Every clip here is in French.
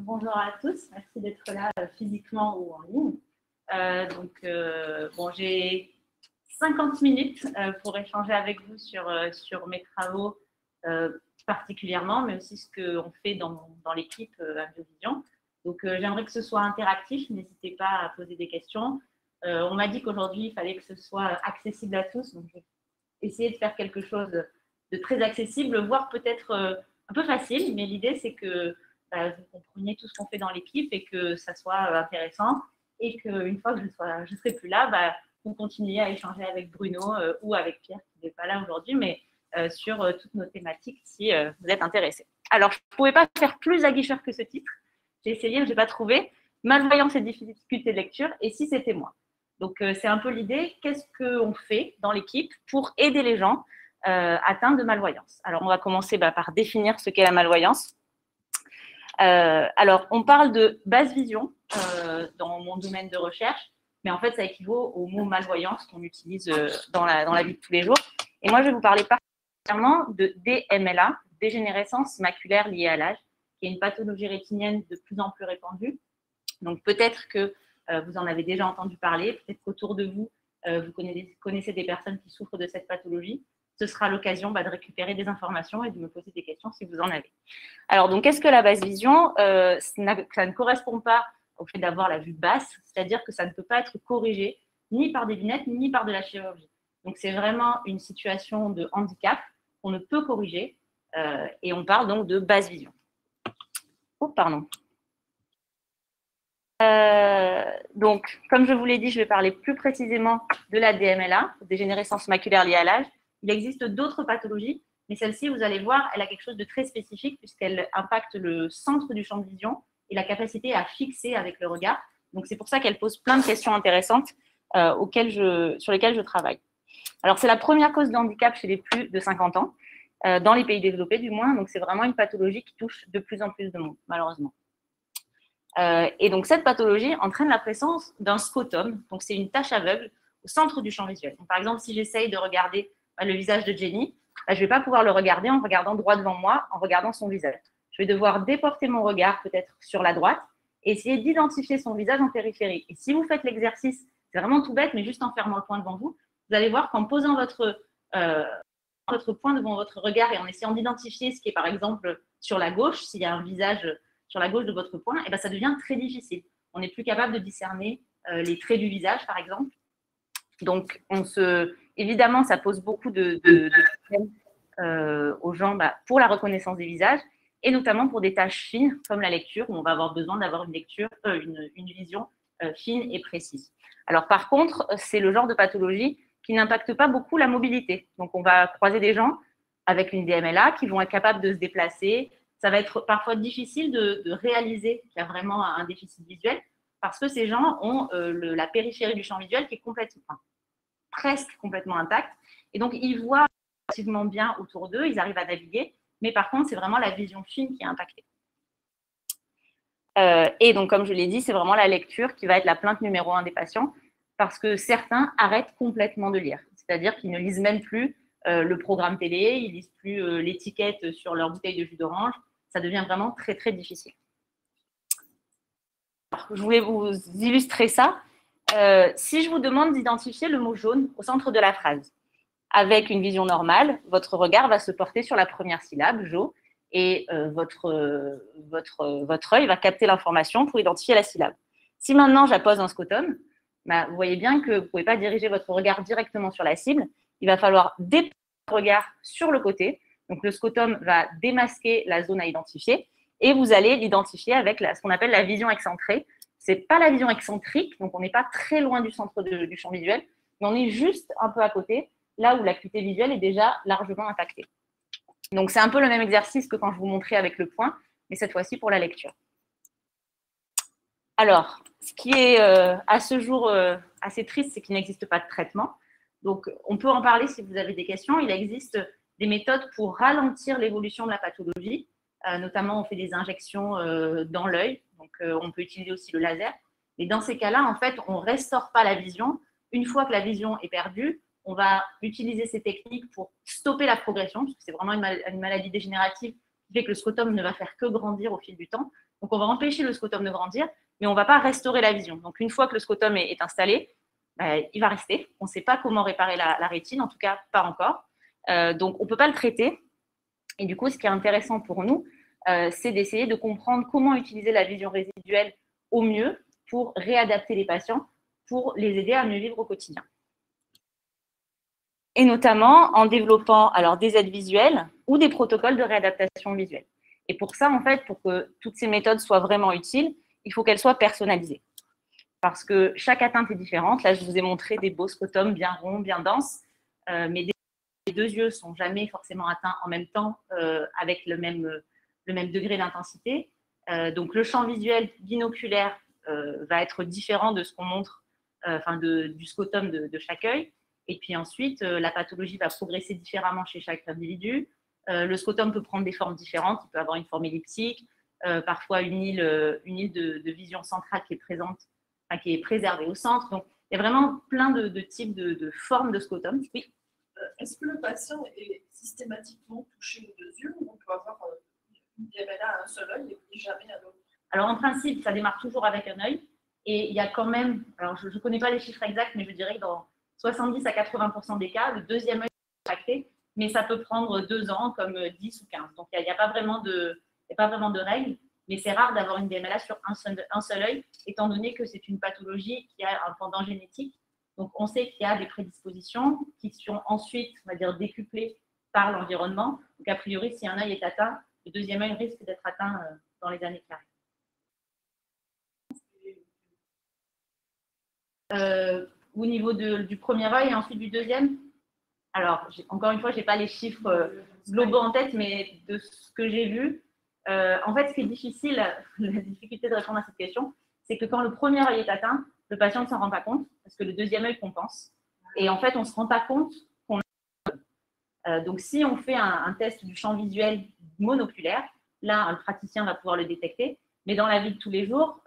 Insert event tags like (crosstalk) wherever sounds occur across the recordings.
bonjour à tous, merci d'être là euh, physiquement ou en ligne. Euh, donc, euh, bon, j'ai 50 minutes pour échanger avec vous sur, sur mes travaux particulièrement, mais aussi ce qu'on fait dans, dans l'équipe Biovision. Donc, j'aimerais que ce soit interactif, n'hésitez pas à poser des questions. on m'a dit qu'aujourd'hui, il fallait que ce soit accessible à tous, donc je de faire quelque chose de très accessible, voire peut-être un peu facile, mais l'idée, c'est que bah, vous compreniez tout ce qu'on fait dans l'équipe et que ça soit euh, intéressant. Et qu'une fois que je ne je serai plus là, bah, vous continuez à échanger avec Bruno euh, ou avec Pierre qui n'est pas là aujourd'hui, mais euh, sur toutes nos thématiques si vous êtes intéressés. Alors, je ne pouvais pas faire plus aguicheur que ce titre. J'ai essayé, mais je n'ai pas trouvé. Malvoyance et difficultés de lecture, et si c'était moi Donc, c'est un peu l'idée. Qu'est-ce qu'on fait dans l'équipe pour aider les gens atteints de malvoyance? Alors, on va commencer bah, par définir ce qu'est la malvoyance. Euh, alors, on parle de basse vision euh, dans mon domaine de recherche, mais en fait, ça équivaut au mot malvoyance qu'on utilise euh, dans la, dans la vie de tous les jours. Et moi, je vais vous parler particulièrement de DMLA, dégénérescence maculaire liée à l'âge, qui est une pathologie rétinienne de plus en plus répandue. Donc, peut-être que vous en avez déjà entendu parler, peut-être qu'autour de vous, vous connaissez des personnes qui souffrent de cette pathologie ce sera l'occasion bah, de récupérer des informations et de me poser des questions si vous en avez. Alors, donc, qu'est-ce que la basse vision euh, Ça ne correspond pas au fait d'avoir la vue basse, c'est-à-dire que ça ne peut pas être corrigé ni par des lunettes, ni par de la chirurgie? Donc, c'est vraiment une situation de handicap qu'on ne peut corriger euh, et on parle donc de basse vision. Oh, pardon. Euh, donc, comme je vous l'ai dit, je vais parler plus précisément de la DMLA, dégénérescence maculaire liée à l'âge, il existe d'autres pathologies, mais celle-ci, vous allez voir, elle a quelque chose de très spécifique puisqu'elle impacte le centre du champ de vision et la capacité à fixer avec le regard. Donc, c'est pour ça qu'elle pose plein de questions intéressantes euh, sur lesquelles je travaille. Alors, c'est la première cause de handicap chez les plus de 50 ans, euh, dans les pays développés du moins. Donc, c'est vraiment une pathologie qui touche de plus en plus de monde, malheureusement. Euh, et donc, cette pathologie entraîne la présence d'un scotum. Donc, c'est une tache aveugle au centre du champ visuel. par exemple, si j'essaye de regarder le visage de Jenny, bah, je ne vais pas pouvoir le regarder en regardant droit devant moi, en regardant son visage. Je vais devoir déporter mon regard peut-être sur la droite et essayer d'identifier son visage en périphérie. Et si vous faites l'exercice, c'est vraiment tout bête, mais juste en fermant le point devant vous, vous allez voir qu'en posant votre, euh, point devant votre regard et en essayant d'identifier ce qui est par exemple sur la gauche, s'il y a un visage sur la gauche de votre point, et eh ben, ça devient très difficile. On n'est plus capable de discerner euh, les traits du visage, par exemple. Donc, on se, évidemment, ça pose beaucoup de, problèmes euh, aux gens bah, pour la reconnaissance des visages et notamment pour des tâches fines comme la lecture, où on va avoir besoin d'avoir une lecture, euh, une, vision euh, fine et précise. Alors, par contre, c'est le genre de pathologie qui n'impacte pas beaucoup la mobilité. Donc, on va croiser des gens avec une DMLA qui vont être capables de se déplacer. Ça va être parfois difficile de, réaliser qu'il y a vraiment un déficit visuel parce que ces gens ont la périphérie du champ visuel qui est complètement, presque complètement intacte. Et donc, ils voient relativement bien autour d'eux, ils arrivent à naviguer, mais par contre, c'est vraiment la vision fine qui est impactée. Euh, et donc, comme je l'ai dit, c'est vraiment la lecture qui va être la plainte numéro un des patients, parce que certains arrêtent complètement de lire. C'est-à-dire qu'ils ne lisent même plus euh, le programme télé, ils lisent plus euh, l'étiquette sur leur bouteille de jus d'orange. Ça devient vraiment très, très difficile. je voulais vous illustrer ça euh, si je vous demande d'identifier le mot jaune au centre de la phrase, avec une vision normale, votre regard va se porter sur la première syllabe, jo, et euh, votre, votre, œil va capter l'information pour identifier la syllabe. Si maintenant j'appose un scotum, bah, vous voyez bien que vous ne pouvez pas diriger votre regard directement sur la cible. Il va falloir déplacer le regard sur le côté. Donc le scotum va démasquer la zone à identifier et vous allez l'identifier avec ce qu'on appelle la vision excentrée, c'est pas la vision excentrique, donc on n'est pas très loin du centre du champ visuel, mais on est juste un peu à côté, là où l'acuité visuelle est déjà largement impactée. Donc c'est un peu le même exercice que quand je vous montrais avec le point, mais cette fois-ci pour la lecture. Alors, ce qui est euh, à ce jour euh, assez triste, c'est qu'il n'existe pas de traitement. Donc, on peut en parler si vous avez des questions. Il existe des méthodes pour ralentir l'évolution de la pathologie. Euh, notamment, on fait des injections dans l'œil donc, euh, on peut utiliser aussi le laser. Mais dans ces cas-là, en fait, on ne restaure pas la vision. Une fois que la vision est perdue, on va utiliser ces techniques pour stopper la progression, parce que c'est vraiment une, maladie dégénérative qui fait que le scrotum ne va faire que grandir au fil du temps. Donc, on va empêcher le scrotum de grandir, mais on ne va pas restaurer la vision. Donc, une fois que le scrotum est, installé, bah, il va rester. On ne sait pas comment réparer la, rétine, en tout cas pas encore. Euh, donc, on ne peut pas le traiter. Et du coup, ce qui est intéressant pour nous, euh, c'est d'essayer de comprendre comment utiliser la vision résiduelle au mieux pour réadapter les patients, pour les aider à mieux vivre au quotidien. Et notamment en développant alors des aides visuelles ou des protocoles de réadaptation visuelle. Et pour ça, en fait, pour que toutes ces méthodes soient vraiment utiles, il faut qu'elles soient personnalisées. Parce que chaque atteinte est différente. Là, je vous ai montré des beaux scrotums bien ronds, bien denses, euh, mais les deux yeux sont jamais forcément atteints en même temps euh, avec le même, le même degré d'intensité. Euh, donc, le champ visuel binoculaire va être différent de ce qu'on montre, enfin, du scrotum de, de, chaque œil. Et puis ensuite, la pathologie va progresser différemment chez chaque individu. Euh, le scrotum peut prendre des formes différentes. Il peut avoir une forme elliptique, euh, parfois une île, euh, une île de, vision centrale qui est présente, qui est préservée au centre. Donc, il y a vraiment plein de, types de, formes de scrotum. Oui. Est-ce que le patient est systématiquement touché aux deux yeux ou on peut avoir un seul œil et jamais à l'autre Alors, en principe, ça démarre toujours avec un œil. Et il y a quand même, alors je ne connais pas les chiffres exacts, mais je dirais que dans 70 à 80% des cas, le deuxième œil est tracté mais ça peut prendre deux ans comme 10 ou 15. Donc, il n'y a, pas vraiment de, pas vraiment de règles, mais c'est rare d'avoir une DMLA sur un seul, un seul œil, étant donné que c'est une pathologie qui a un pendant génétique. Donc, on sait qu'il y a des prédispositions qui sont ensuite, on va dire, décuplées par l'environnement. Donc, a priori, si un œil est atteint, le deuxième œil risque d'être atteint euh, dans les années qui arrivent. Euh, au niveau du premier œil et ensuite du deuxième, alors, encore une fois, je n'ai pas les chiffres euh, globaux en tête, mais de ce que j'ai vu, en fait, ce qui est difficile, (laughs) la difficulté de répondre à cette question, c'est que quand le premier œil est atteint, le patient ne s'en rend pas compte parce que le deuxième œil compense. Et en fait, on ne se rend pas compte qu'on a. Euh, donc, si on fait un, test du champ visuel monoculaire, là, le praticien va pouvoir le détecter. Mais dans la vie de tous les jours,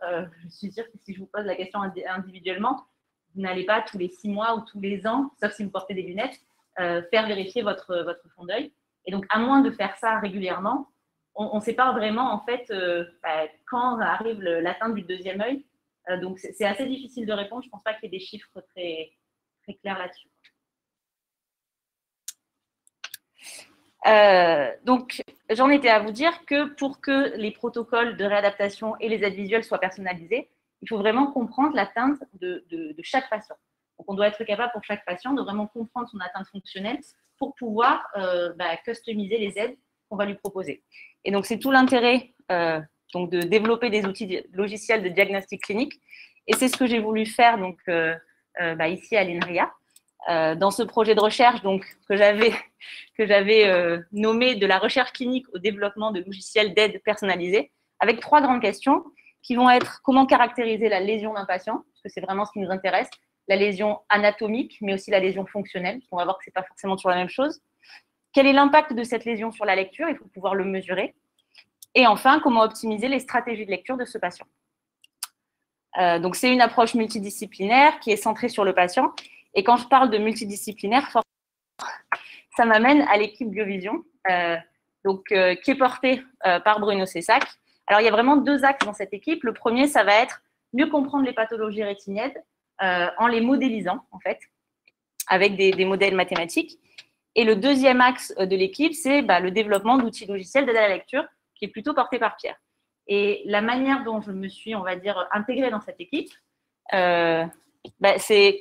je suis sûre que si je vous pose la question individuellement, vous n'allez pas tous les six mois ou tous les ans, sauf si vous portez des lunettes, euh, faire vérifier votre, votre fond d'œil. Et donc, à moins de faire ça régulièrement, on ne sait pas vraiment en fait euh, bah, quand arrive l'atteinte du deuxième œil. Euh, donc, c'est assez difficile de répondre. Je ne pense pas qu'il y ait des chiffres très, très clairs là-dessus. donc, j'en étais à vous dire que pour que les protocoles de réadaptation et les aides visuelles soient personnalisés, il faut vraiment comprendre l'atteinte de, chaque patient. Donc, on doit être capable pour chaque patient de vraiment comprendre son atteinte fonctionnelle pour pouvoir euh, bah, customiser les aides qu'on va lui proposer. Et donc, c'est tout l'intérêt euh, donc de développer des outils logiciels de diagnostic clinique. Et c'est ce que j'ai voulu faire donc, euh, bah, ici à l'INRIA. Dans ce projet de recherche donc, que j'avais (laughs) que j'avais nommé de la recherche clinique au développement de logiciels d'aide personnalisés, avec trois grandes questions qui vont être comment caractériser la lésion d'un patient, parce que c'est vraiment ce qui nous intéresse, la lésion anatomique, mais aussi la lésion fonctionnelle. On va voir que ce n'est pas forcément toujours la même chose. Quel est l'impact de cette lésion sur la lecture? Il faut pouvoir le mesurer. Et enfin, comment optimiser les stratégies de lecture de ce patient. Euh, donc, c'est une approche multidisciplinaire qui est centrée sur le patient. Et quand je parle de multidisciplinaire, ça m'amène à l'équipe Biovision, euh, donc, euh, qui est portée par Bruno Cessac. Alors, il y a vraiment deux axes dans cette équipe. Le premier, ça va être mieux comprendre les pathologies rétiniennes euh, en les modélisant, en fait, avec des, modèles mathématiques. Et le deuxième axe euh, de l'équipe, c'est bah, le développement d'outils logiciels d'aide à la lecture, qui est plutôt porté par Pierre. Et la manière dont je me suis, on va dire, intégrée dans cette équipe, euh, bah, c'est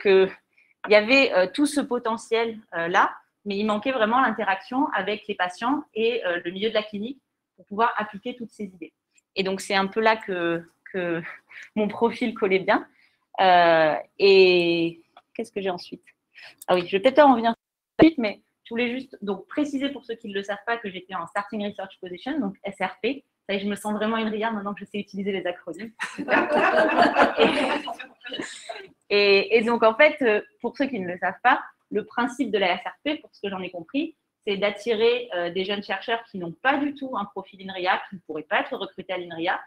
qu'il y avait tout ce potentiel-là, mais il manquait vraiment l'interaction avec les patients et le milieu de la clinique pour pouvoir appliquer toutes ces idées. Et donc, c'est un peu là que, que (laughs) mon profil collait bien. Euh, et qu'est-ce que j'ai ensuite? Ah oui, je vais peut-être en revenir suite, mais je voulais juste donc préciser pour ceux qui ne le savent pas que j'étais en Starting Research Position, donc SRP. Ça je me sens vraiment une RIA maintenant que je sais utiliser les acronymes. (laughs) et, donc, en fait, euh, pour ceux qui ne le savent pas, le principe de la SRP, pour ce que j'en ai compris, c'est d'attirer euh, des jeunes chercheurs qui n'ont pas du tout un profil INRIA, qui ne pourraient pas être recrutés à l'INRIA,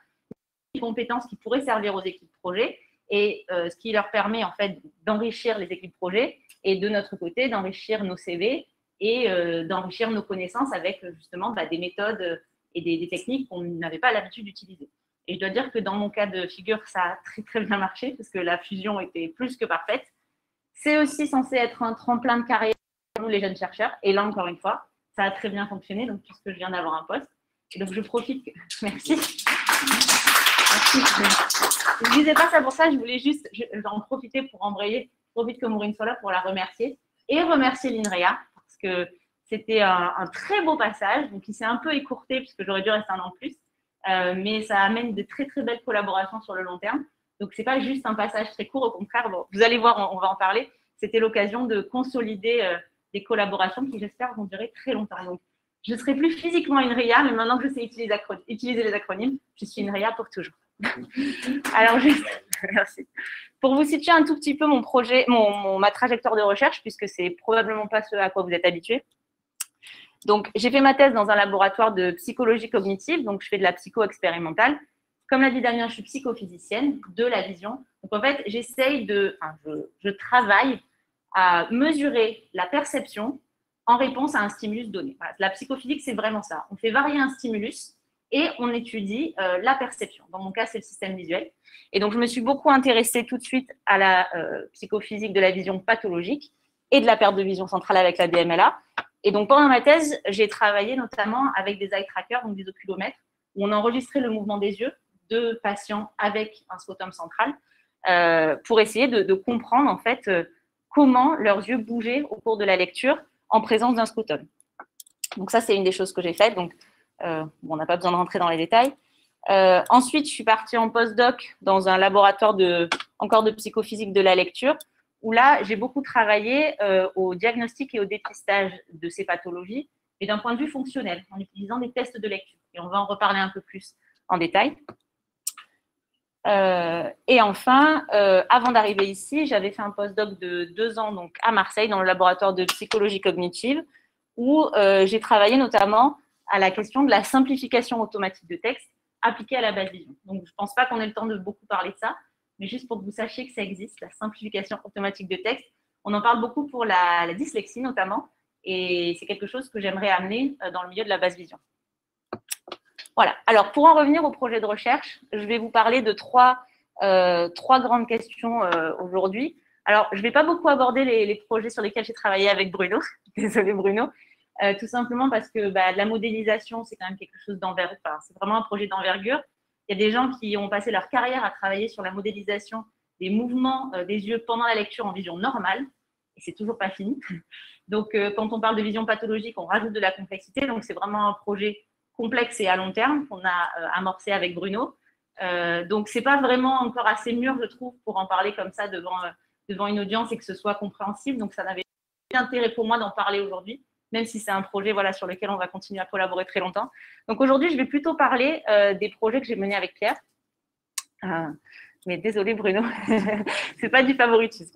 des compétences qui pourraient servir aux équipes projet, et euh, ce qui leur permet en fait d'enrichir les équipes projet et de notre côté d'enrichir nos CV et d'enrichir nos connaissances avec justement bah, des méthodes et des, techniques qu'on n'avait pas l'habitude d'utiliser. Et je dois dire que dans mon cas de figure, ça a très très bien marché parce que la fusion était plus que parfaite. C'est aussi censé être un tremplin de carrière pour nous, les jeunes chercheurs. Et là, encore une fois, ça a très bien fonctionné, donc puisque je viens d'avoir un poste. Et donc, je profite. (laughs) Merci. Je ne disais pas ça pour ça, je voulais juste en profiter pour embrayer. Je profite que Maureen soit là pour la remercier et remercier l'INREA parce que c'était un, un, très beau passage, donc il s'est un peu écourté puisque j'aurais dû rester un an plus. Euh, mais ça amène de très très belles collaborations sur le long terme. Donc c'est pas juste un passage très court, au contraire, vous allez voir, on, va en parler. C'était l'occasion de consolider euh, des collaborations qui j'espère vont durer très longtemps. Donc je serai plus physiquement une RIA, mais maintenant que je sais utiliser, utiliser les acronymes, je suis une RIA pour toujours. (laughs) Alors juste, (laughs) merci. Pour vous situer un tout petit peu mon projet, mon, ma trajectoire de recherche, puisque c'est probablement pas ce à quoi vous êtes habitué. Donc, j'ai fait ma thèse dans un laboratoire de psychologie cognitive, donc je fais de la psycho expérimentale. Comme l'a dit Damien, je suis psychophysicienne de la vision. Donc, en fait, j'essaye de, je, travaille à mesurer la perception en réponse à un stimulus donné. La psychophysique, c'est vraiment ça. On fait varier un stimulus et on étudie euh, la perception. Dans mon cas, c'est le système visuel. Et donc, je me suis beaucoup intéressée tout de suite à la euh, psychophysique de la vision pathologique et de la perte de vision centrale avec la DMLA. Et donc, pendant ma thèse, j'ai travaillé notamment avec des eye trackers, donc des oculomètres, où on enregistrait le mouvement des yeux de patients avec un scrotum central euh, pour essayer de, comprendre en fait euh, comment leurs yeux bougeaient au cours de la lecture en présence d'un scrotum. Donc ça, c'est une des choses que j'ai faites. Donc, euh, on n'a pas besoin de rentrer dans les détails. ensuite, je suis partie en postdoc dans un laboratoire de, encore de psychophysique de la lecture où là, j'ai beaucoup travaillé euh, au diagnostic et au dépistage de ces pathologies, et d'un point de vue fonctionnel, en utilisant des tests de lecture. Et on va en reparler un peu plus en détail. Euh, et enfin, euh, avant d'arriver ici, j'avais fait un postdoc de deux ans donc, à Marseille, dans le laboratoire de psychologie cognitive, où j'ai travaillé notamment à la question de la simplification automatique de texte appliquée à la base vision. Donc, je ne pense pas qu'on ait le temps de beaucoup parler de ça, mais juste pour que vous sachiez que ça existe, la simplification automatique de texte. On en parle beaucoup pour la, dyslexie notamment, et c'est quelque chose que j'aimerais amener euh, dans le milieu de la base vision. Voilà. Alors, pour en revenir au projet de recherche, je vais vous parler de trois, euh, trois grandes questions euh, aujourd'hui. Alors, je ne vais pas beaucoup aborder les, projets sur lesquels j'ai travaillé avec Bruno. (laughs) Désolée, Bruno. tout simplement parce que bah, la modélisation, c'est quand même quelque chose d'envergure. C'est vraiment un projet d'envergure. Il y a des gens qui ont passé leur carrière à travailler sur la modélisation des mouvements euh, des yeux pendant la lecture en vision normale, et c'est toujours pas fini. (laughs) Donc, euh, quand on parle de vision pathologique, on rajoute de la complexité. Donc, c'est vraiment un projet complexe et à long terme qu'on a euh, amorcé avec Bruno. donc, c'est pas vraiment encore assez mûr, je trouve, pour en parler comme ça devant, devant une audience et que ce soit compréhensible. Donc, ça n'avait pas d'intérêt pour moi d'en parler aujourd'hui même si c'est un projet voilà, sur lequel on va continuer à collaborer très longtemps. Donc aujourd'hui, je vais plutôt parler euh, des projets que j'ai menés avec Pierre. Euh, mais désolé Bruno, (laughs) c'est pas du favoritisme.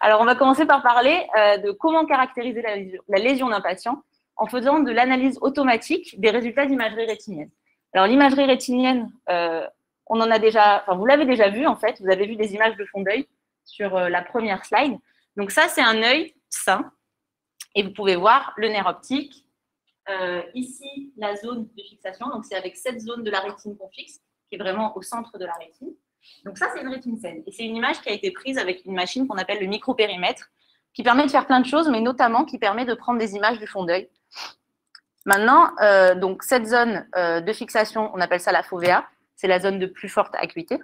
Alors on va commencer par parler euh, de comment caractériser la, la lésion d'un patient en faisant de l'analyse automatique des résultats d'imagerie rétinienne. Alors l'imagerie rétinienne, on en a déjà, enfin vous l'avez déjà vu en fait, vous avez vu des images de fond d'œil sur la première slide. Donc ça c'est un œil sain et vous pouvez voir le nerf optique. Euh, ici, la zone de fixation. Donc, c'est avec cette zone de la rétine qu'on fixe, qui est vraiment au centre de la rétine. Donc, ça, c'est une rétine saine. Et c'est une image qui a été prise avec une machine qu'on appelle le micropérimètre, qui permet de faire plein de choses, mais notamment qui permet de prendre des images du fond d'œil. Maintenant, euh, donc, cette zone euh, de fixation, on appelle ça la fovea. C'est la zone de plus forte acuité.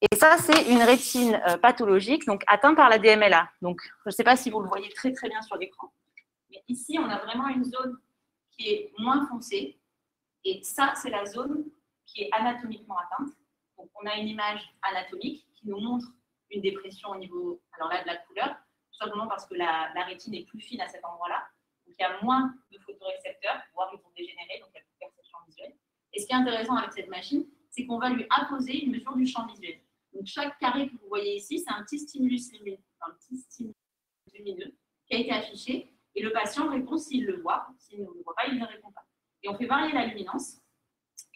Et ça, c'est une rétine euh, pathologique, donc atteinte par la DMLA. Donc, je ne sais pas si vous le voyez très très bien sur l'écran. Mais ici, on a vraiment une zone qui est moins foncée. Et ça, c'est la zone qui est anatomiquement atteinte. Donc, on a une image anatomique qui nous montre une dépression au niveau, alors là, de la couleur, tout simplement parce que la, rétine est plus fine à cet endroit-là. Donc, il y a moins de photorécepteurs, voire ils vont dégénérer, donc il y a plus de perception visuelle. Et ce qui est intéressant avec cette machine, c'est qu'on va lui apposer une mesure du champ visuel. Donc, chaque carré que vous voyez ici, c'est un petit stimulus lumineux, un petit stimulus lumineux qui a été affiché et le patient répond s'il le voit. S'il ne le voit pas, il ne répond pas. Et on fait varier la luminance.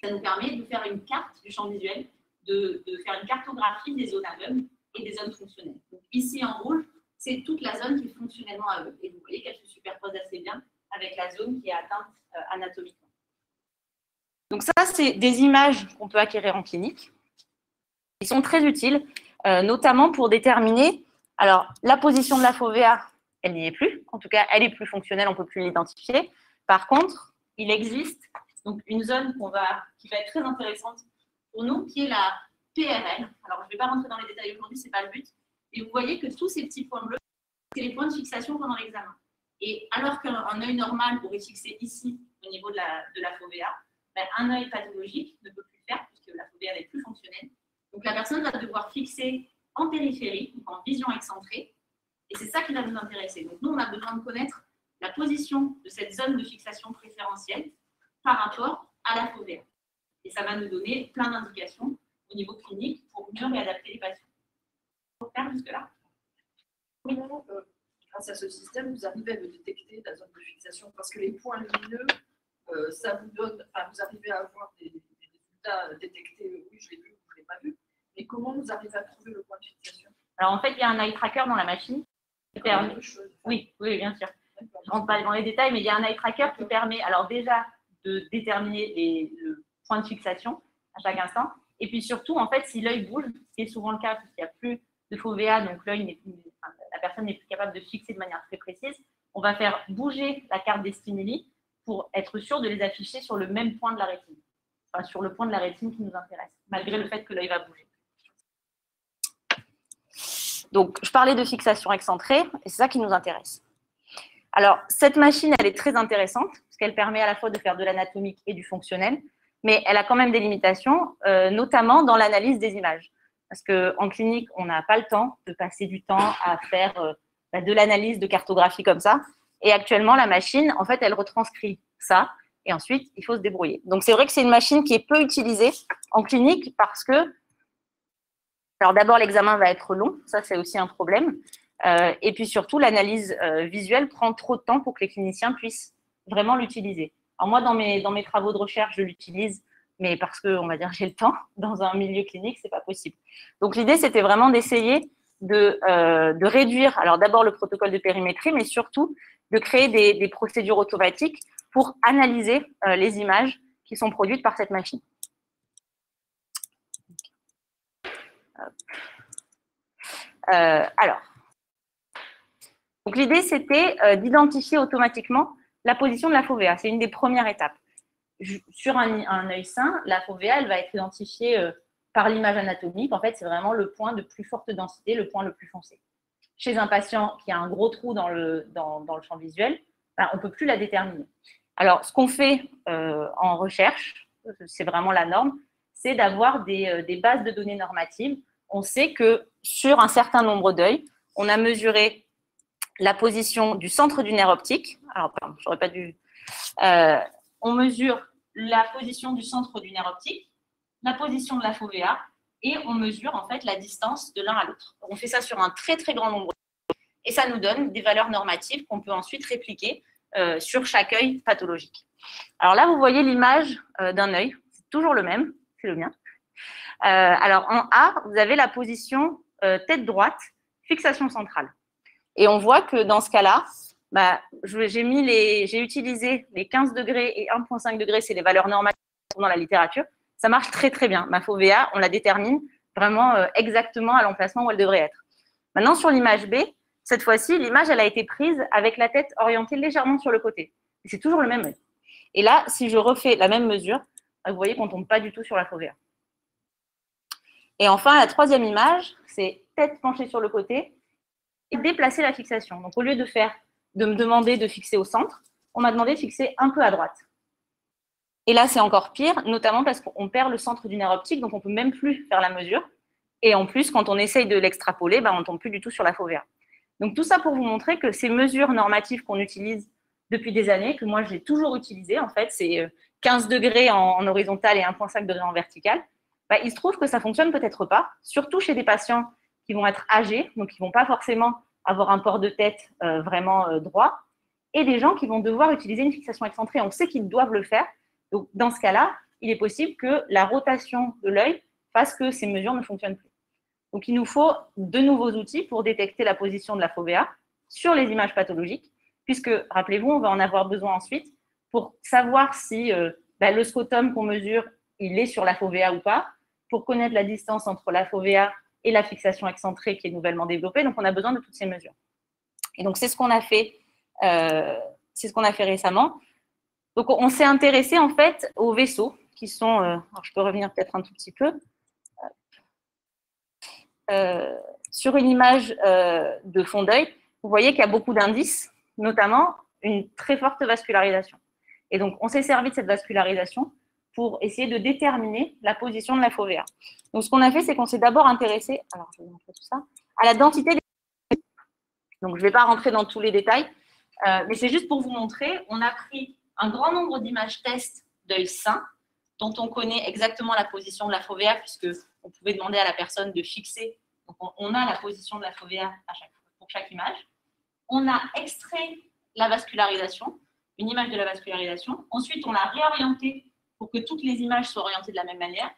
Ça nous permet de faire une carte du champ visuel, de, faire une cartographie des zones aveugles et des zones fonctionnelles. Donc, ici en rouge, c'est toute la zone qui est fonctionnellement aveugle. Et vous voyez qu'elle se superpose assez bien avec la zone qui est atteinte euh, anatomiquement. Donc ça, c'est des images qu'on peut acquérir en clinique. Ils sont très utiles, euh, notamment pour déterminer, alors la position de la fovea, elle n'y est plus, en tout cas, elle est plus fonctionnelle, on ne peut plus l'identifier. Par contre, il existe une zone qui va être très intéressante pour nous, qui est la PRL. Alors, je ne vais pas rentrer dans les détails aujourd'hui, ce n'est pas le but. Et vous voyez que tous ces petits points bleus, c'est les points de fixation pendant l'examen. Et alors qu'un œil normal pourrait fixer ici, au niveau de la, de la fovea, ben, un œil pathologique ne peut plus le faire puisque la fovea n'est plus fonctionnelle. Donc la personne va devoir fixer en périphérie, donc en vision excentrée, et c'est ça qui va nous intéresser. Donc nous, on a besoin de connaître la position de cette zone de fixation préférentielle par rapport à la fovea. Et ça va nous donner plein d'indications au niveau clinique pour mieux réadapter les patients. Pour faire jusque-là Oui, euh, grâce à ce système, vous arrivez à détecter la zone de fixation parce que les points lumineux, ça vous donne, enfin, vous arrivez à avoir des, résultats détectés, oui, je l'ai vu, je ne l'ai pas vu, mais comment vous arrivez à trouver le point de fixation? Alors en fait, il y a un eye tracker dans la machine. Qui permet... Oui, oui, bien sûr. Je ne rentre pas dans les détails, mais il y a un eye tracker qui permet, alors déjà, de déterminer les, le point de fixation à chaque instant. Et puis surtout, en fait, si l'œil bouge, ce qui est souvent le cas, parce qu'il n'y a plus de fovea, donc l'œil la personne n'est plus capable de fixer de manière très précise, on va faire bouger la carte des stimuli pour être sûr de les afficher sur le même point de la rétine, enfin sur le point de la rétine qui nous intéresse, malgré le fait que l'œil va bouger. Donc, je parlais de fixation excentrée, et c'est ça qui nous intéresse. Alors, cette machine, elle est très intéressante, parce qu'elle permet à la fois de faire de l'anatomique et du fonctionnel, mais elle a quand même des limitations, euh, notamment dans l'analyse des images. Parce qu'en clinique, on n'a pas le temps de passer du temps à faire euh, bah, de l'analyse de cartographie comme ça. Et actuellement, la machine, en fait, elle retranscrit ça. Et ensuite, il faut se débrouiller. Donc, c'est vrai que c'est une machine qui est peu utilisée en clinique parce que, alors d'abord, l'examen va être long. Ça, c'est aussi un problème. Euh, et puis surtout, l'analyse visuelle prend trop de temps pour que les cliniciens puissent vraiment l'utiliser. Alors moi, dans mes, dans mes travaux de recherche, je l'utilise, mais parce que, on va dire, (laughs) j'ai le temps. Dans un milieu clinique, c'est pas possible. Donc l'idée, c'était vraiment d'essayer de, euh, de, réduire, alors d'abord le protocole de périmétrie, mais surtout de créer des, procédures automatiques pour analyser euh, les images qui sont produites par cette machine. Euh, alors, l'idée, c'était d'identifier automatiquement la position de la fovea. C'est une des premières étapes. Sur un, œil sain, la fovea, elle va être identifiée euh, par l'image anatomique. En fait, c'est vraiment le point de plus forte densité, le point le plus foncé. Chez un patient qui a un gros trou dans le, champ visuel, ben, on ne peut plus la déterminer. Alors, ce qu'on fait euh, en recherche, c'est vraiment la norme, c'est d'avoir des, euh, des, bases de données normatives. On sait que sur un certain nombre d'œils, on a mesuré la position du centre du nerf optique. Alors, pardon, j'aurais pas dû. Euh, on mesure la position du centre du nerf optique, la position de la fovea, et on mesure en fait la distance de l'un à l'autre. On fait ça sur un très très grand nombre et ça nous donne des valeurs normatives qu'on peut ensuite répliquer euh, sur chaque œil pathologique. Alors là, vous voyez l'image euh, d'un œil, c'est toujours le même, c'est le mien. alors en A, vous avez la position tête droite, fixation centrale. Et on voit que dans ce cas-là, bah, j'ai utilisé les 15 degrés et 1,5 degrés, c'est les valeurs normales dans la littérature. Ça marche très très bien. Ma FOVA, on la détermine vraiment euh, exactement à l'emplacement où elle devrait être. Maintenant, sur l'image B, cette fois-ci, l'image, elle a été prise avec la tête orientée légèrement sur le côté. C'est toujours le même. Et là, si je refais la même mesure, vous voyez qu'on ne tombe pas du tout sur la FOVA. Et enfin, la troisième image, c'est tête penchée sur le côté et déplacer la fixation. Donc, au lieu de faire, de me demander de fixer au centre, on m'a demandé de fixer un peu à droite. Et là, c'est encore pire, notamment parce qu'on perd le centre du nerf optique, donc on ne peut même plus faire la mesure. Et en plus, quand on essaye de l'extrapoler, ben, on ne tombe plus du tout sur la fovea. Donc tout ça pour vous montrer que ces mesures normatives qu'on utilise depuis des années, que moi j'ai toujours utilisées, en fait, c'est 15 euh, degrés en, horizontal et 1,5 degrés en vertical, ben, il se trouve que ça fonctionne peut-être pas, surtout chez des patients qui vont être âgés, donc qui ne vont pas forcément avoir un port de tête euh, vraiment euh, droit, et des gens qui vont devoir utiliser une fixation excentrée. On sait qu'ils doivent le faire. Donc, dans ce cas-là, il est possible que la rotation de l'œil fasse que ces mesures ne fonctionnent plus. Donc, il nous faut de nouveaux outils pour détecter la position de la fovea sur les images pathologiques, puisque, rappelez-vous, on va en avoir besoin ensuite pour savoir si euh, ben, le scotum qu'on mesure, il est sur la fovea ou pas, pour connaître la distance entre la fovea et la fixation excentrée qui est nouvellement développée. Donc, on a besoin de toutes ces mesures. Et donc, c'est ce qu'on a fait, euh, c'est ce qu'on a fait récemment. Donc, on s'est intéressé en fait aux vaisseaux qui sont. Euh, alors, je peux revenir peut-être un tout petit peu. Euh, sur une image de fond d'œil, vous voyez qu'il y a beaucoup d'indices, notamment une très forte vascularisation. Et donc, on s'est servi de cette vascularisation pour essayer de déterminer la position de la fovea. Donc, ce qu'on a fait, c'est qu'on s'est d'abord intéressé, je à la densité des. Donc, je ne vais pas rentrer dans tous les détails, euh, mais c'est juste pour vous montrer. On a pris un grand nombre d'images tests d'œil sain, dont on connaît exactement la position de la fovea, puisque on pouvait demander à la personne de fixer. Donc, on, a la position de la fovea pour chaque image. On a extrait la vascularisation, une image de la vascularisation. Ensuite, on l'a réorientée pour que toutes les images soient orientées de la même manière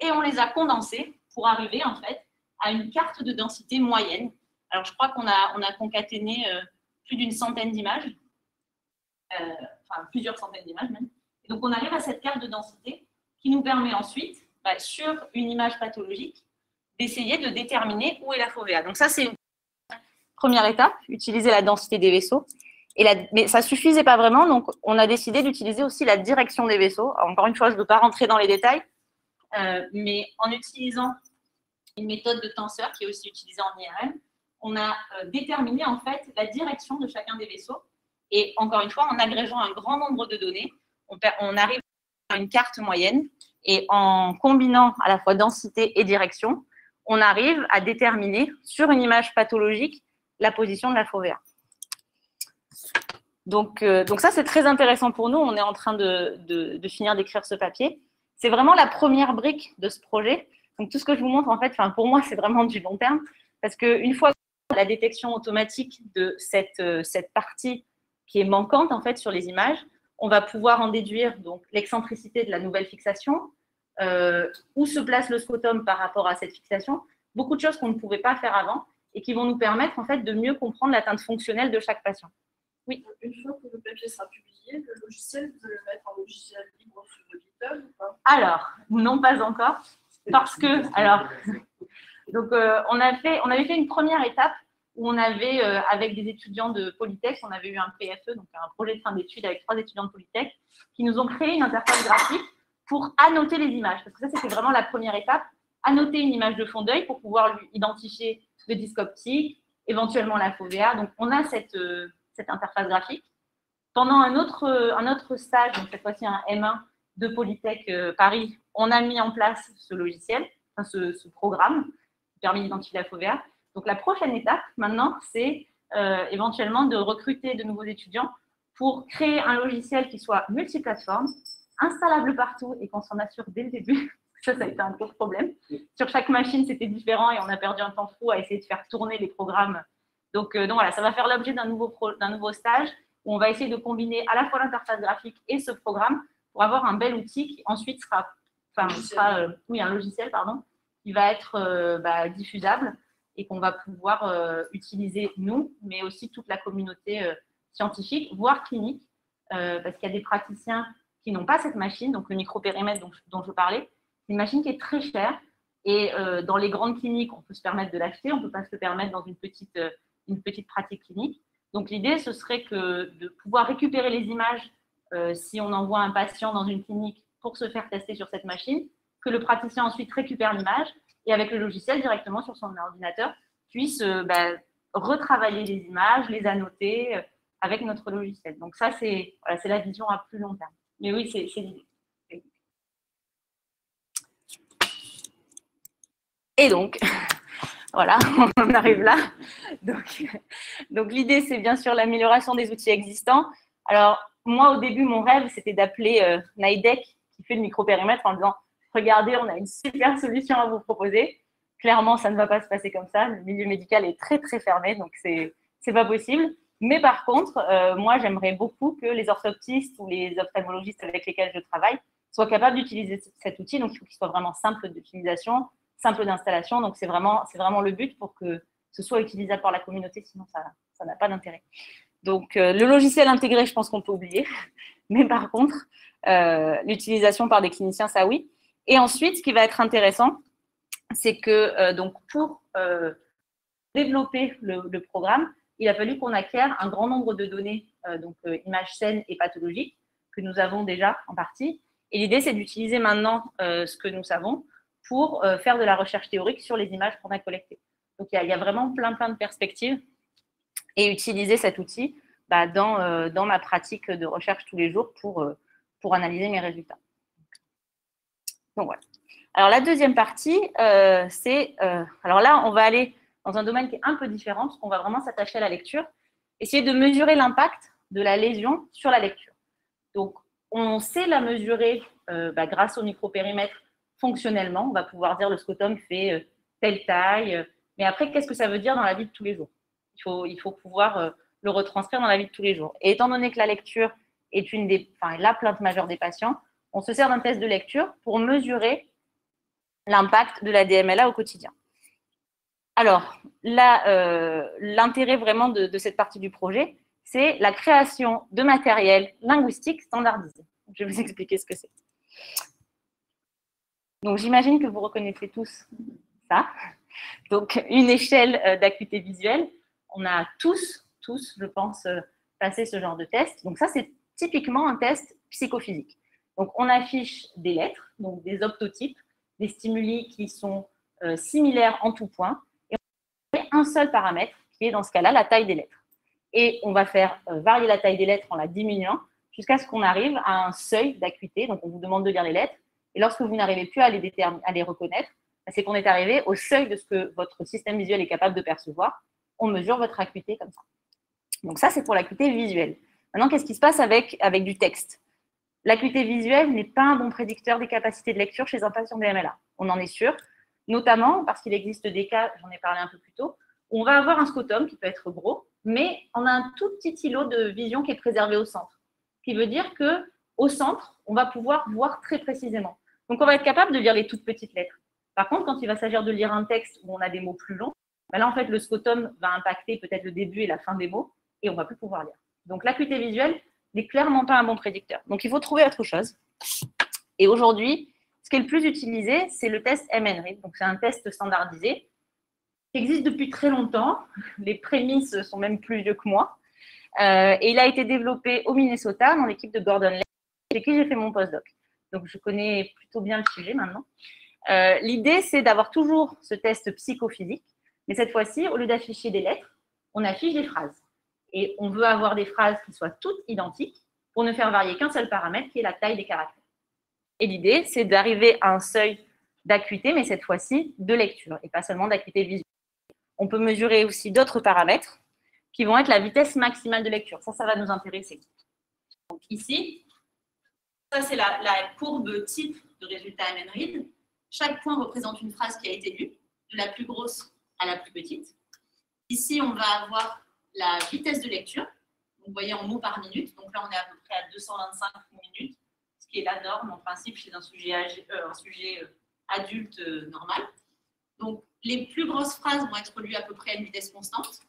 et on les a condensées pour arriver en fait à une carte de densité moyenne. Alors je crois qu'on a, on a concaténé euh, plus d'une centaine d'images, euh, enfin plusieurs centaines d'images même. donc on arrive à cette carte de densité qui nous permet ensuite, bah, sur une image pathologique, d'essayer de déterminer où est la fovea. Donc ça c'est une première étape, utiliser la densité des vaisseaux. Et mais ça suffisait pas vraiment, donc on a décidé d'utiliser aussi la direction des vaisseaux. encore une fois, je ne veux pas rentrer dans les détails, euh, mais en utilisant une méthode de tenseur qui est aussi utilisée en IRM, on a euh, déterminé en fait la direction de chacun des vaisseaux. Et encore une fois, en agrégeant un grand nombre de données, on, arrive à une carte moyenne. Et en combinant à la fois densité et direction, on arrive à déterminer sur une image pathologique la position de la fovea. Donc, euh, donc ça, c'est très intéressant pour nous. On est en train de, de finir d'écrire ce papier c'est vraiment la première brique de ce projet. Donc tout ce que je vous montre, en fait, pour moi, c'est vraiment du long terme, parce qu'une fois la détection automatique de cette, euh, cette partie qui est manquante en fait sur les images, on va pouvoir en déduire donc l'excentricité de la nouvelle fixation, euh, où se place le scrotum par rapport à cette fixation, beaucoup de choses qu'on ne pouvait pas faire avant et qui vont nous permettre en fait de mieux comprendre l'atteinte fonctionnelle de chaque patient. Oui. Une fois que le papier sera publié, le logiciel, vous allez le mettre en logiciel libre sur le GitHub ou pas? Alors, non, pas encore. Parce que, alors, donc, euh, on, a fait, on avait fait une première étape où on avait, euh, avec des étudiants de Polytech, on avait eu un PFE, donc un projet de fin d'études avec trois étudiants de Polytech, qui nous ont créé une interface graphique pour annoter les images. Parce que ça, c'était vraiment la première étape. Annoter une image de fond d'œil pour pouvoir lui identifier le disque optique, éventuellement la fovea. Donc, on a cette, euh, interface graphique. Pendant un autre, un autre stage, donc cette fois-ci un M1 de Polytech euh, Paris, on a mis en place ce logiciel, enfin ce, programme qui permet d'identifier la FOVEA. Donc la prochaine étape maintenant, c'est euh, éventuellement de recruter de nouveaux étudiants pour créer un logiciel qui soit multiplateforme, installable partout et qu'on s'en assure dès le début. (laughs) Ça, ça a été un gros problème. Sur chaque machine, c'était différent et on a perdu un temps fou à essayer de faire tourner les programmes euh, donc, voilà, ça va faire l'objet d'un nouveau, nouveau stage où on va essayer de combiner à la fois l'interface graphique et ce programme pour avoir un bel outil qui ensuite sera, enfin, sera euh, oui, un logiciel, pardon, qui va être bah, diffusable et qu'on va pouvoir utiliser nous, mais aussi toute la communauté scientifique, voire clinique, parce qu'il y a des praticiens qui n'ont pas cette machine, donc le micropérimètre dont, dont je parlais, c'est une machine qui est très chère. Et dans les grandes cliniques, on peut se permettre de l'acheter, on ne peut pas se le permettre dans une petite une petite pratique clinique. Donc l'idée, ce serait que de pouvoir récupérer les images euh, si on envoie un patient dans une clinique pour se faire tester sur cette machine, que le praticien ensuite récupère l'image et avec le logiciel directement sur son ordinateur puisse euh, bah, retravailler les images, les annoter euh, avec notre logiciel. Donc ça, c'est la vision à plus long terme. Mais oui, c'est l'idée. Et donc, (laughs) Voilà, (laughs) on arrive là. Donc, l'idée, c'est bien sûr l'amélioration des outils existants. Alors, moi, au début, mon rêve, c'était d'appeler euh, NIDEC, qui fait le micro-périmètre, en disant Regardez, on a une super solution à vous proposer. Clairement, ça ne va pas se passer comme ça. Le milieu médical est très, très fermé, donc c'est n'est pas possible. Mais par contre, euh, moi, j'aimerais beaucoup que les orthoptistes ou les ophtalmologistes avec lesquels je travaille soient capables d'utiliser cet outil. Donc, il faut qu'il soit vraiment simple d'utilisation, simple d'installation. Donc, c'est vraiment, vraiment le but pour que ce soit utilisable par la communauté, sinon ça n'a pas d'intérêt. Donc, euh, le logiciel intégré, je pense qu'on peut oublier. (laughs) mais par contre, euh, l'utilisation par des cliniciens, ça oui. Et ensuite, ce qui va être intéressant, c'est que euh, donc pour euh, développer le, programme, il a fallu qu'on acquiert un grand nombre de données, donc images saines et pathologiques, que nous avons déjà en partie. Et l'idée, c'est d'utiliser maintenant ce que nous savons pour faire de la recherche théorique sur les images qu'on a collectées. Donc, il y, a vraiment plein, plein de perspectives et utiliser cet outil bah, dans, dans, ma pratique de recherche tous les jours pour, pour analyser mes résultats. Donc, voilà. Alors, la deuxième partie, euh, c'est. Euh, alors là, on va aller dans un domaine qui est un peu différent, parce qu'on va vraiment s'attacher à la lecture, essayer de mesurer l'impact de la lésion sur la lecture. Donc, on sait la mesurer euh, bah, grâce au micropérimètre fonctionnellement. On va pouvoir dire le scotum fait telle taille. mais après, qu'est-ce que ça veut dire dans la vie de tous les jours? Il faut, pouvoir le retranscrire dans la vie de tous les jours. Et étant donné que la lecture est une des, enfin, la plainte majeure des patients, on se sert d'un test de lecture pour mesurer l'impact de la DMLA au quotidien. Alors, euh, l'intérêt vraiment de, cette partie du projet, c'est la création de matériel linguistique standardisé. Je vais vous expliquer ce que c'est. Donc, j'imagine que vous reconnaissez tous ça. Donc, une échelle euh, d'acuité visuelle. On a tous, tous, je pense, euh, passé ce genre de test. Donc, ça, c'est typiquement un test psychophysique. Donc, on affiche des lettres, donc des optotypes, des stimuli qui sont euh, similaires en tout point, et on met un seul paramètre, qui est dans ce cas-là la taille des lettres. Et on va faire euh, varier la taille des lettres en la diminuant jusqu'à ce qu'on arrive à un seuil d'acuité. Donc, on vous demande de lire les lettres. Et lorsque vous n'arrivez plus à les, à les reconnaître, bah, c'est qu'on est arrivé au seuil de ce que votre système visuel est capable de percevoir. On mesure votre acuité comme ça. Donc ça, c'est pour l'acuité visuelle. Maintenant, qu'est-ce qui se passe avec du texte? L'acuité visuelle n'est pas un bon prédicteur des capacités de lecture chez un patient DMLA. On en est sûr, notamment parce qu'il existe des cas, j'en ai parlé un peu plus tôt, où on va avoir un scotum qui peut être gros, mais on a un tout petit îlot de vision qui est préservé au centre. Ce qui veut dire que au centre, on va pouvoir voir très précisément. Donc, on va être capable de lire les toutes petites lettres. Par contre, quand il va s'agir de lire un texte où on a des mots plus longs, ben là, en fait, le scotum va impacter peut-être le début et la fin des mots et on va plus pouvoir lire. Donc l'acuité visuelle clairement pas un bon prédicteur. Donc il faut trouver autre chose. Et aujourd'hui, ce qui est le plus utilisé, c'est le test MNRID. Donc c'est un test standardisé qui existe depuis très longtemps. Les prémices sont même plus vieux que moi. Euh, et il a été développé au Minnesota dans l'équipe de Gordon Lake, avec qui j'ai fait mon postdoc. Donc je connais plutôt bien le sujet maintenant. Euh, l'idée, c'est d'avoir toujours ce test psychophysique, mais cette fois-ci, au lieu d'afficher des lettres, on affiche des phrases et on veut avoir des phrases qui soient toutes identiques pour ne faire varier qu'un seul paramètre qui est la taille des caractères. Et l'idée, c'est d'arriver à un seuil d'acuité, mais cette fois-ci de lecture et pas seulement d'acuité visuelle. On peut mesurer aussi d'autres paramètres qui vont être la vitesse maximale de lecture. Ça, ça va nous intéresser. Donc ici, ça c'est la, courbe type de résultat MNRID. Chaque point représente une phrase qui a été lue, de la plus grosse à la plus petite. Ici, on va avoir la vitesse de lecture. vous voyez en mots par minute. Donc là, on est à peu près à 225 minutes, ce qui est la norme en principe chez un sujet, euh, un sujet euh, adulte euh, normal. Donc les plus grosses phrases vont être lues à peu près à une vitesse constante.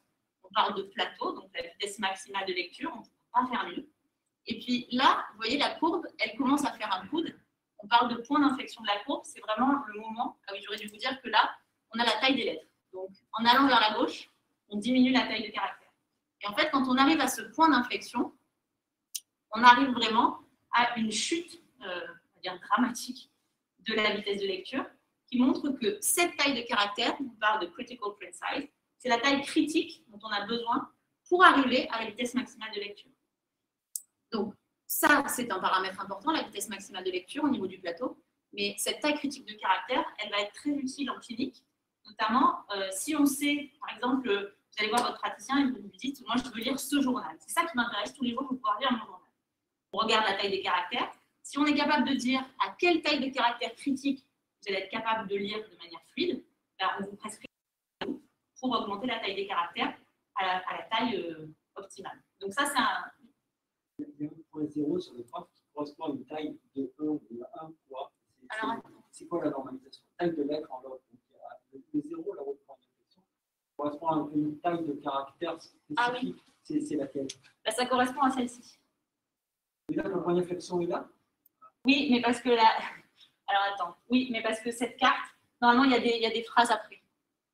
On parle de plateau, donc la vitesse maximale de lecture. On ne peut pas faire mieux. Et puis là, vous voyez, la courbe, elle commence à faire un coude. On parle de point d'inflexion de la courbe. C'est vraiment le moment. Ah oui, j'aurais dû vous dire que là, on a la taille des lettres. Donc, en allant vers la gauche, on diminue la taille des caractères. Et en fait, quand on arrive à ce point d'inflexion, on arrive vraiment à une chute euh, dire dramatique de la vitesse de lecture qui montre que cette taille de caractère, on parle de critical print size, c'est la taille critique dont on a besoin pour arriver à la vitesse maximale de lecture. Donc, ça, c'est un paramètre important, la vitesse maximale de lecture au niveau du plateau. Mais cette taille critique de caractère, elle va être très utile en clinique, notamment euh, si on sait, par exemple, vous allez voir votre praticien et vous lui dites, moi je veux lire ce journal. C'est ça qui m'intéresse tous les jours, je veux pouvoir lire mon journal. On regarde la taille des caractères. Si on est capable de dire à quelle taille de caractère critique vous allez être capable de lire de manière fluide, ben, on vous prescrit pour augmenter la taille des caractères à la, taille euh, optimale. Donc ça, c'est un... Il y a un point zéro sur le graphe qui correspond à une taille de 1 ou de 1 fois. C'est quoi la normalisation? Taille de lettre en l'autre. Le, le zéro, la correspond à une taille de caractère spécifique, ah oui. c'est laquelle? Bah, Ça correspond à celle-ci. Là, le point d'inflexion est là? Oui, mais parce que là. (laughs) Alors attends. Oui, mais parce que cette carte, normalement, il y a des, il y a des phrases après.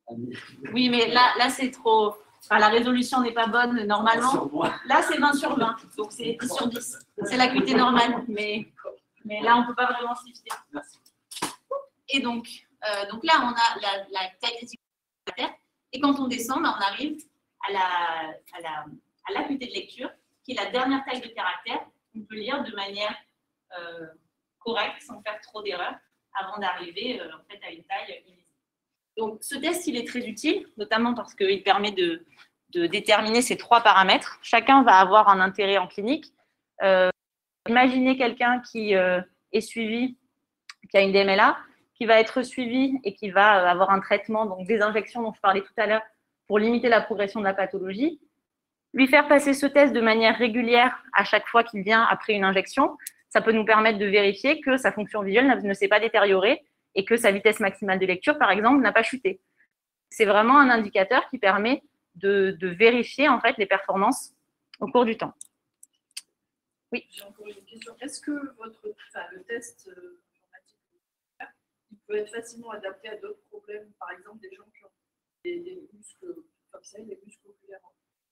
Ah, mais- Oui, mais là, là c'est trop. Enfin, la résolution n'est pas bonne normalement. Là, c'est 20 sur 20, donc c'est 10 sur 10. C'est l'acuité normale, mais, mais là, on ne peut pas vraiment s'y fier. Et donc, euh, donc là, on a la, la taille critique de la Terre. Et quand on descend, on arrive à la, à la- à l'acuité de lecture, qui est la dernière taille de caractère. On peut lire de manière euh, correcte, sans faire trop d'erreurs, avant d'arriver euh, en fait, à une taille illisible. Donc, ce test, il est très utile, notamment parce qu'il permet de, de déterminer ces trois paramètres. Chacun va avoir un intérêt en clinique. Euh, imaginez quelqu'un qui est suivi, qui a une DMLA, qui va être suivi et qui va euh, avoir un traitement, donc des injections dont je parlais tout à l'heure, pour limiter la progression de la pathologie. Lui faire passer ce test de manière régulière à chaque fois qu'il vient après une injection, ça peut nous permettre de vérifier que sa fonction visuelle ne s'est pas détériorée et que sa vitesse maximale de lecture, par exemple, n'a pas chuté. C'est vraiment un indicateur qui permet de, vérifier en fait les performances au cours du temps. J'ai encore une question. Est-ce que votre, le test euh, peut être facilement adapté à d'autres problèmes, par exemple des gens qui ont des, muscles comme ça, des muscles oculaires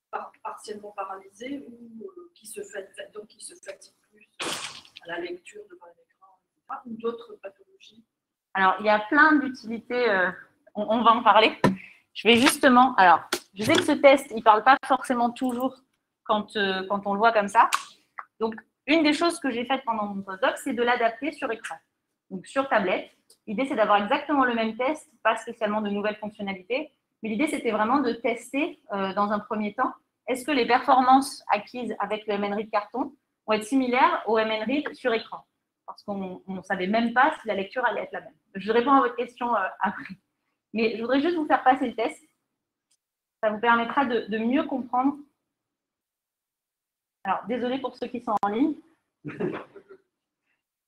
par- partiellement paralysés ou euh, qui se fa- donc qui se fatiguent plus euh, à la lecture devant l'écran, etc., ou d'autres pathologies. Alors, il y a plein d'utilités, euh, on, va en parler. Je vais justement, alors, je sais que ce test, il ne parle pas forcément toujours quand, quand on le voit comme ça. Donc, une des choses que j'ai faites pendant mon postdoc, c'est de l'adapter sur écran, donc sur tablette. L'idée, c'est d'avoir exactement le même test, pas spécialement de nouvelles fonctionnalités, mais l'idée, c'était vraiment de tester euh, dans un premier temps, est-ce que les performances acquises avec le MNRead carton vont être similaires au MNRead sur écran? Parce qu'on ne savait même pas si la lecture allait être la même. Je réponds à votre question euh, après. Mais je voudrais juste vous faire passer le test. Ça vous permettra de, de mieux comprendre. Alors, désolé pour ceux qui sont en ligne.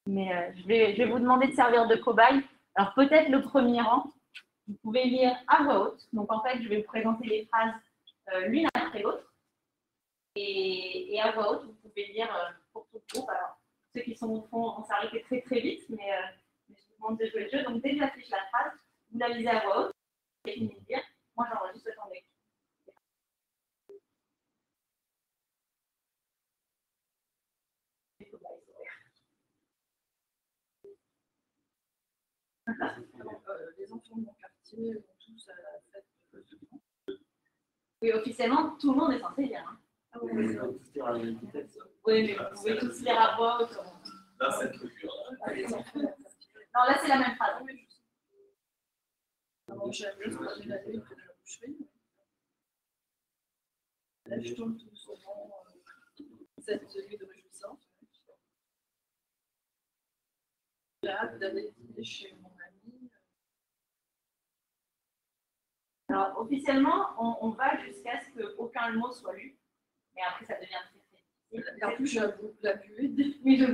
Mais euh, je, vais, vous demander de servir de cobaye. Alors, peut-être le premier rang, vous pouvez lire à voix haute. Donc, en fait, je vais vous présenter les phrases euh, l'une après l'autre. Et, à voix haute, vous pouvez lire euh, pour tout le groupe. Alors, ceux qui sont au fond vont s'arrêter très très vite, mais, mais je vous demande de jouer le jeu. Donc dès que j'affiche la phrase, vous la lisez à voix haute, vous fini de dire, moi j'enregistre le temps de lecture. Euh, les enfants de mon quartier vont tous à la fête. de- Oui, officiellement, tout le monde est censé lire. hein. Ah oui, mais vous pouvez tous lire à voix haute. Là, c'est le truc. ah. Non, là c'est la même phrase. Oui, je sais. Passer la nuit près de la boucherie. Là, je tombe tout souvent euh, cette nuit de réjouissance. J'ai hâte d'aller dîner chez mon Alors officiellement, on, on va jusqu'à ce qu'aucun mot soit lu. Mais après, ça devient très très difficile. En plus, j'avoue, la des Oui, je.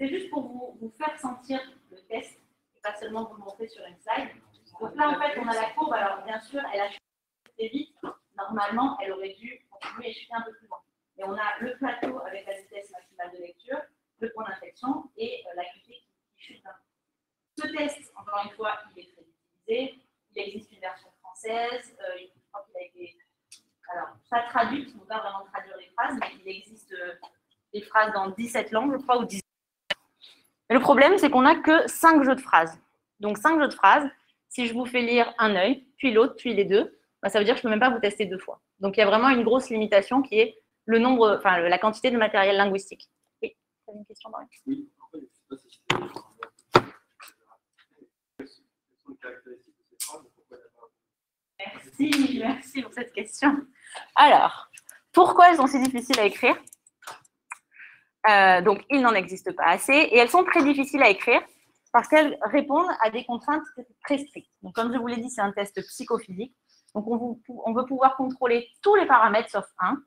C'est juste pour vous, vous faire sentir le test et pas seulement vous le montrer sur une slide. Donc là, en fait, on a la courbe. Alors, bien sûr, elle a chuté vite. Normalement, elle aurait dû continuer et chuter un peu plus loin. Mais on a le plateau avec la vitesse maximale de lecture, le point d'inflexion et euh, l'acuité qui, chute un peu. Ce test, encore une fois, il est très utilisé. Il existe une version française. euh, je crois qu'il a été alors, pas traduite, on ne peut pas vraiment traduire les phrases, mais il existe euh, des phrases dans 17 langues, je crois, ou 18 mais le problème, c'est qu'on n'a que cinq jeux de phrases. Donc, cinq jeux de phrases, si je vous fais lire un œil, puis l'autre, puis les deux, bah, ça veut dire que je ne peux même pas vous tester deux fois. Donc, il y a vraiment une grosse limitation qui est le nombre, enfin, la quantité de matériel linguistique. Avais une question, Marie Oui, en fait, je ne sais pas si c'est. Quelles sont les caractéristiques de a pas Merci, merci pour cette question. Alors, pourquoi elles sont si difficiles à écrire? Euh, Donc, il n'en existe pas assez et elles sont très difficiles à écrire parce qu'elles répondent à des contraintes très strictes. Donc, comme je vous l'ai dit, c'est un test psychophysique. Donc, on, vous- on veut pouvoir contrôler tous les paramètres sauf un.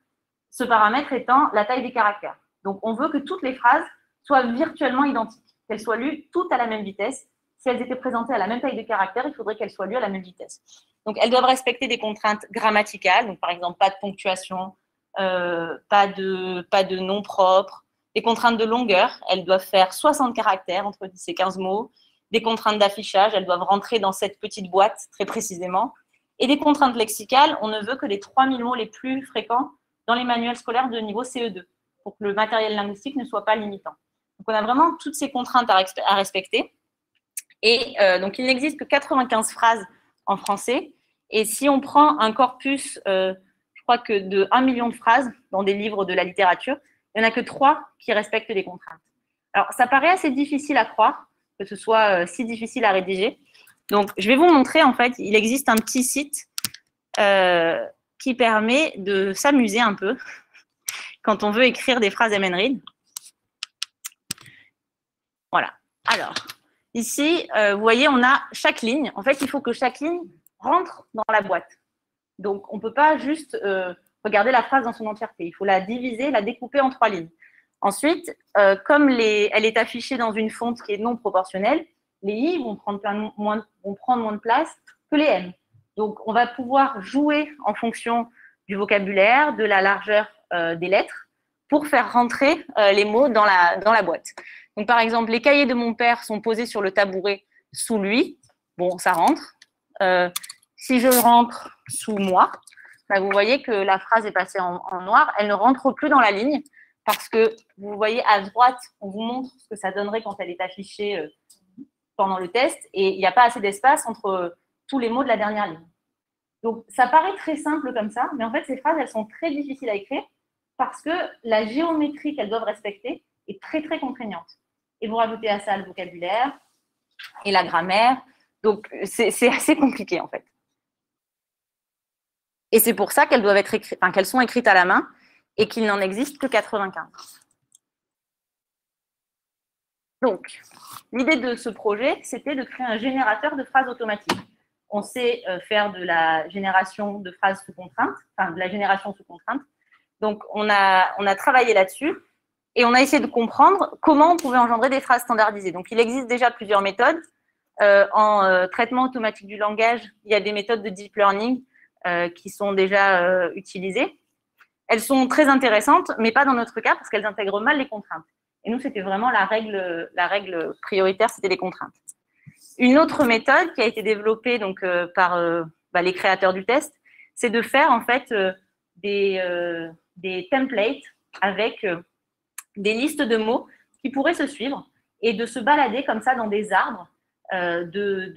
Ce paramètre étant la taille des caractères. Donc, on veut que toutes les phrases soient virtuellement identiques, qu'elles soient lues toutes à la même vitesse. Si elles étaient présentées à la même taille de caractère, il faudrait qu'elles soient lues à la même vitesse. Donc, elles doivent respecter des contraintes grammaticales, par exemple, pas de ponctuation, euh, pas de, pas de nom propre, des contraintes de longueur, elles doivent faire 60 caractères, entre 10 et 15 mots, des contraintes d'affichage, elles doivent rentrer dans cette petite boîte très précisément, et des contraintes lexicales, on ne veut que les 3000 mots les plus fréquents dans les manuels scolaires de niveau CE2, pour que le matériel linguistique ne soit pas limitant. Donc on a vraiment toutes ces contraintes à, respecter. Et euh, donc il n'existe que 95 phrases en français. Et si on prend un corpus, euh, je crois que de 1 million de phrases dans des livres de la littérature, il n'y en a que 3 qui respectent les contraintes. Alors ça paraît assez difficile à croire que ce soit euh, si difficile à rédiger. Donc je vais vous montrer, en fait, il existe un petit site qui permet de s'amuser un peu quand on veut écrire des phrases MNRead. Voilà. Alors, ici, euh, vous voyez, on a chaque ligne. En fait, il faut que chaque ligne rentre dans la boîte. Donc, on ne peut pas juste euh, regarder la phrase dans son entièreté. Il faut la diviser, la découper en trois lignes. Ensuite, euh, comme elle est affichée dans une fonte qui est non proportionnelle, les i vont prendre moins de place que les m. Donc, on va pouvoir jouer en fonction du vocabulaire, de la largeur des lettres, pour faire rentrer les mots dans la, dans la boîte. Donc, par exemple, les cahiers de mon père sont posés sur le tabouret sous lui. Bon, ça rentre. Euh, si je rentre sous moi, bah, vous voyez que la phrase est passée en, noir. Elle ne rentre plus dans la ligne parce que vous voyez à droite, on vous montre ce que ça donnerait quand elle est affichée euh, pendant le test et il n'y a pas assez d'espace entre euh, tous les mots de la dernière ligne. Donc, ça paraît très simple comme ça, mais en fait, ces phrases, elles sont très difficiles à écrire parce que la géométrie qu'elles doivent respecter est très, très contraignante et vous rajoutez à ça le vocabulaire et la grammaire. Donc, c'est assez compliqué en fait. Et c'est pour ça qu'elles doivent être écrites, qu'elles sont écrites à la main et qu'il n'en existe que 95. Donc, l'idée de ce projet, c'était de créer un générateur de phrases automatiques. On sait euh, faire de la génération de phrases sous contrainte, enfin de la génération sous contrainte. Donc, on a, on a travaillé là-dessus et on a essayé de comprendre comment on pouvait engendrer des phrases standardisées. Donc, il existe déjà plusieurs méthodes. Euh, en euh, traitement automatique du langage, il y a des méthodes de deep learning qui sont déjà utilisées. Elles sont très intéressantes, mais pas dans notre cas parce qu'elles intègrent mal les contraintes. Et nous, c'était vraiment la règle, la règle prioritaire, c'était les contraintes. Une autre méthode qui a été développée donc, par bah, les créateurs du test, c'est de faire en fait des, des templates avec des listes de mots qui pourraient se suivre et de se balader comme ça dans des arbres euh, de,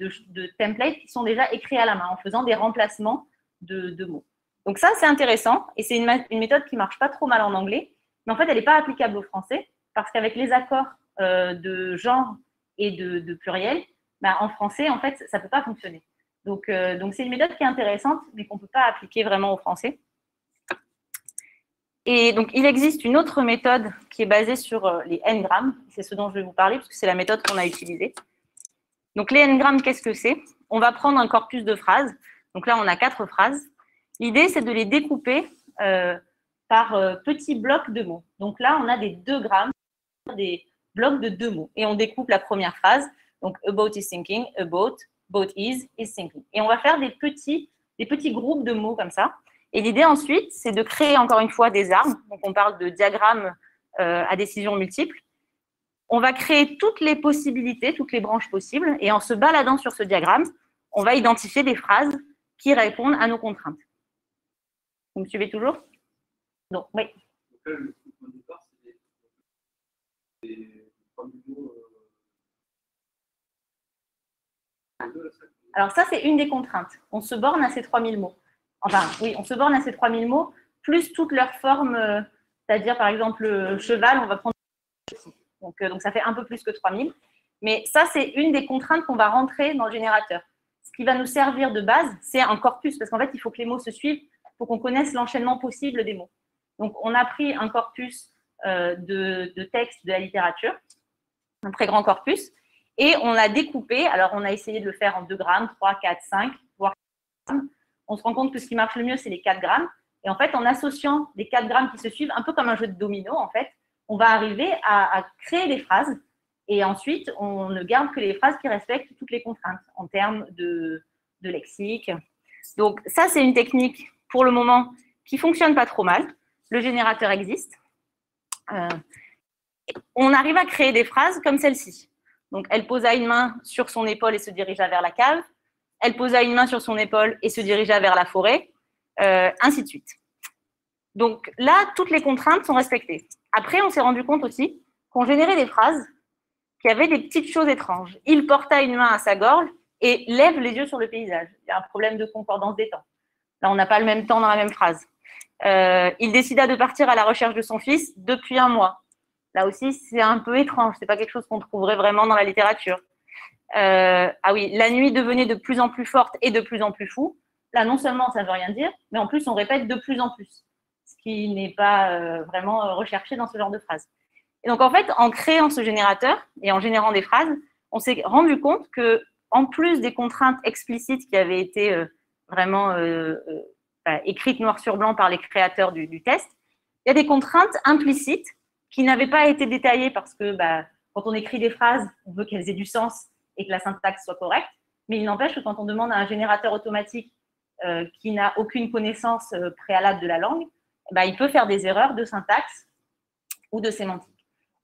templates qui sont déjà écrits à la main en faisant des remplacements de, mots. Donc ça, c'est intéressant et c'est une, méthode qui marche pas trop mal en anglais, mais en fait, elle n'est pas applicable au français parce qu'avec les accords euh, de genre et de, pluriel, bah, en français, en fait, ça ne peut pas fonctionner. Donc, euh, donc c'est une méthode qui est intéressante, mais qu'on ne peut pas appliquer vraiment au français. Et donc, il existe une autre méthode qui est basée sur euh, les n-grammes. C'est ce dont je vais vous parler, parce que c'est la méthode qu'on a utilisée. Donc, les n-grammes, qu'est-ce que c'est? On va prendre un corpus de phrases. Donc là, on a quatre phrases. L'idée, c'est de les découper euh, par petits blocs de mots. Donc là, on a des 2 grammes, des blocs de deux mots. Et on découpe la première phrase. Donc, about is thinking, about, boat is, is thinking. Et on va faire des petits, des petits groupes de mots comme ça. Et l'idée ensuite, c'est de créer encore une fois des armes. Donc, on parle de diagrammes euh, à décision multiple. On va créer toutes les possibilités, toutes les branches possibles. Et en se baladant sur ce diagramme, on va identifier des phrases qui répondent à nos contraintes. Vous me suivez toujours Donc, oui. Alors ça, c'est une des contraintes. On se borne à ces 3000 mots enfin oui, on se borne à ces 3000 mots, plus toutes leurs formes, euh, c'est-à-dire par exemple le cheval, on va prendre donc, euh, donc ça fait un peu plus que 3000. Mais ça, c'est une des contraintes qu'on va rentrer dans le générateur. Ce qui va nous servir de base, c'est un corpus, parce qu'en fait, il faut que les mots se suivent pour qu'on connaisse l'enchaînement possible des mots. Donc, on a pris un corpus euh, de, de textes de la littérature, un très grand corpus, et on l'a découpé. Alors, on a essayé de le faire en 2 grammes, 3, 4, 5, voire 4 grammes on se rend compte que ce qui marche le mieux, c'est les 4 grammes. Et en fait, en associant les 4 grammes qui se suivent, un peu comme un jeu de domino, en fait, on va arriver à, créer des phrases Et ensuite, on ne garde que les phrases qui respectent toutes les contraintes en termes de, lexique. Donc ça, c'est une technique pour le moment qui fonctionne pas trop mal. Le générateur existe. Euh, on arrive à créer des phrases comme celle-ci. Donc, elle posa une main sur son épaule et se dirigea vers la cave. Elle posa une main sur son épaule et se dirigea vers la forêt, euh, ainsi de suite. Donc là, toutes les contraintes sont respectées. Après, on s'est rendu compte aussi qu'on générait des phrases qui avaient des petites choses étranges. Il porta une main à sa gorge et lève les yeux sur le paysage. Il y a un problème de concordance des temps. Là, on n'a pas le même temps dans la même phrase. Euh, il décida de partir à la recherche de son fils depuis un mois. Là aussi, c'est un peu étrange. C'est pas quelque chose qu'on trouverait vraiment dans la littérature. Euh, ah oui, la nuit devenait de plus en plus forte et de plus en plus fou. Là, non seulement ça ne veut rien dire, mais en plus, on répète de plus en plus, ce qui n'est pas euh, vraiment recherché dans ce genre de phrase. Et donc, en fait, en créant ce générateur et en générant des phrases, on s'est rendu compte que, en plus des contraintes explicites qui avaient été vraiment écrites noir sur blanc par les créateurs du, test, il y a des contraintes implicites qui n'avaient pas été détaillées parce que bah, quand on écrit des phrases, on veut qu'elles aient du sens et que la syntaxe soit correcte. Mais il n'empêche que quand on demande à un générateur automatique euh, qui n'a aucune connaissance euh, préalable de la langue, bah, il peut faire des erreurs de syntaxe ou de sémantique.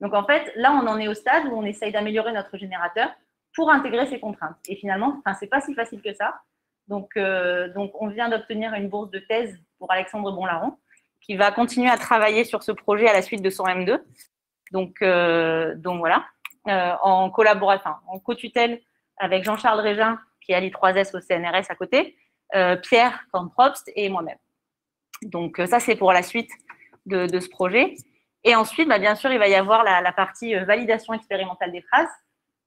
Donc en fait, là, on en est au stade où on essaye d'améliorer notre générateur pour intégrer ces contraintes. Et finalement, ce n'est pas si facile que ça. Donc, euh, donc, on vient d'obtenir une bourse de thèse pour Alexandre Bonlaron, qui va continuer à travailler sur ce projet à la suite de son M2. Donc, euh, donc voilà, euh, en collaboration, en co-tutelle avec Jean-Charles Régin, qui est à l'I3S au CNRS à côté, Pierre Kampropst et moi-même. Donc ça, c'est pour la suite de, ce projet. Et ensuite, bah, bien sûr, il va y avoir la, partie validation expérimentale des phrases.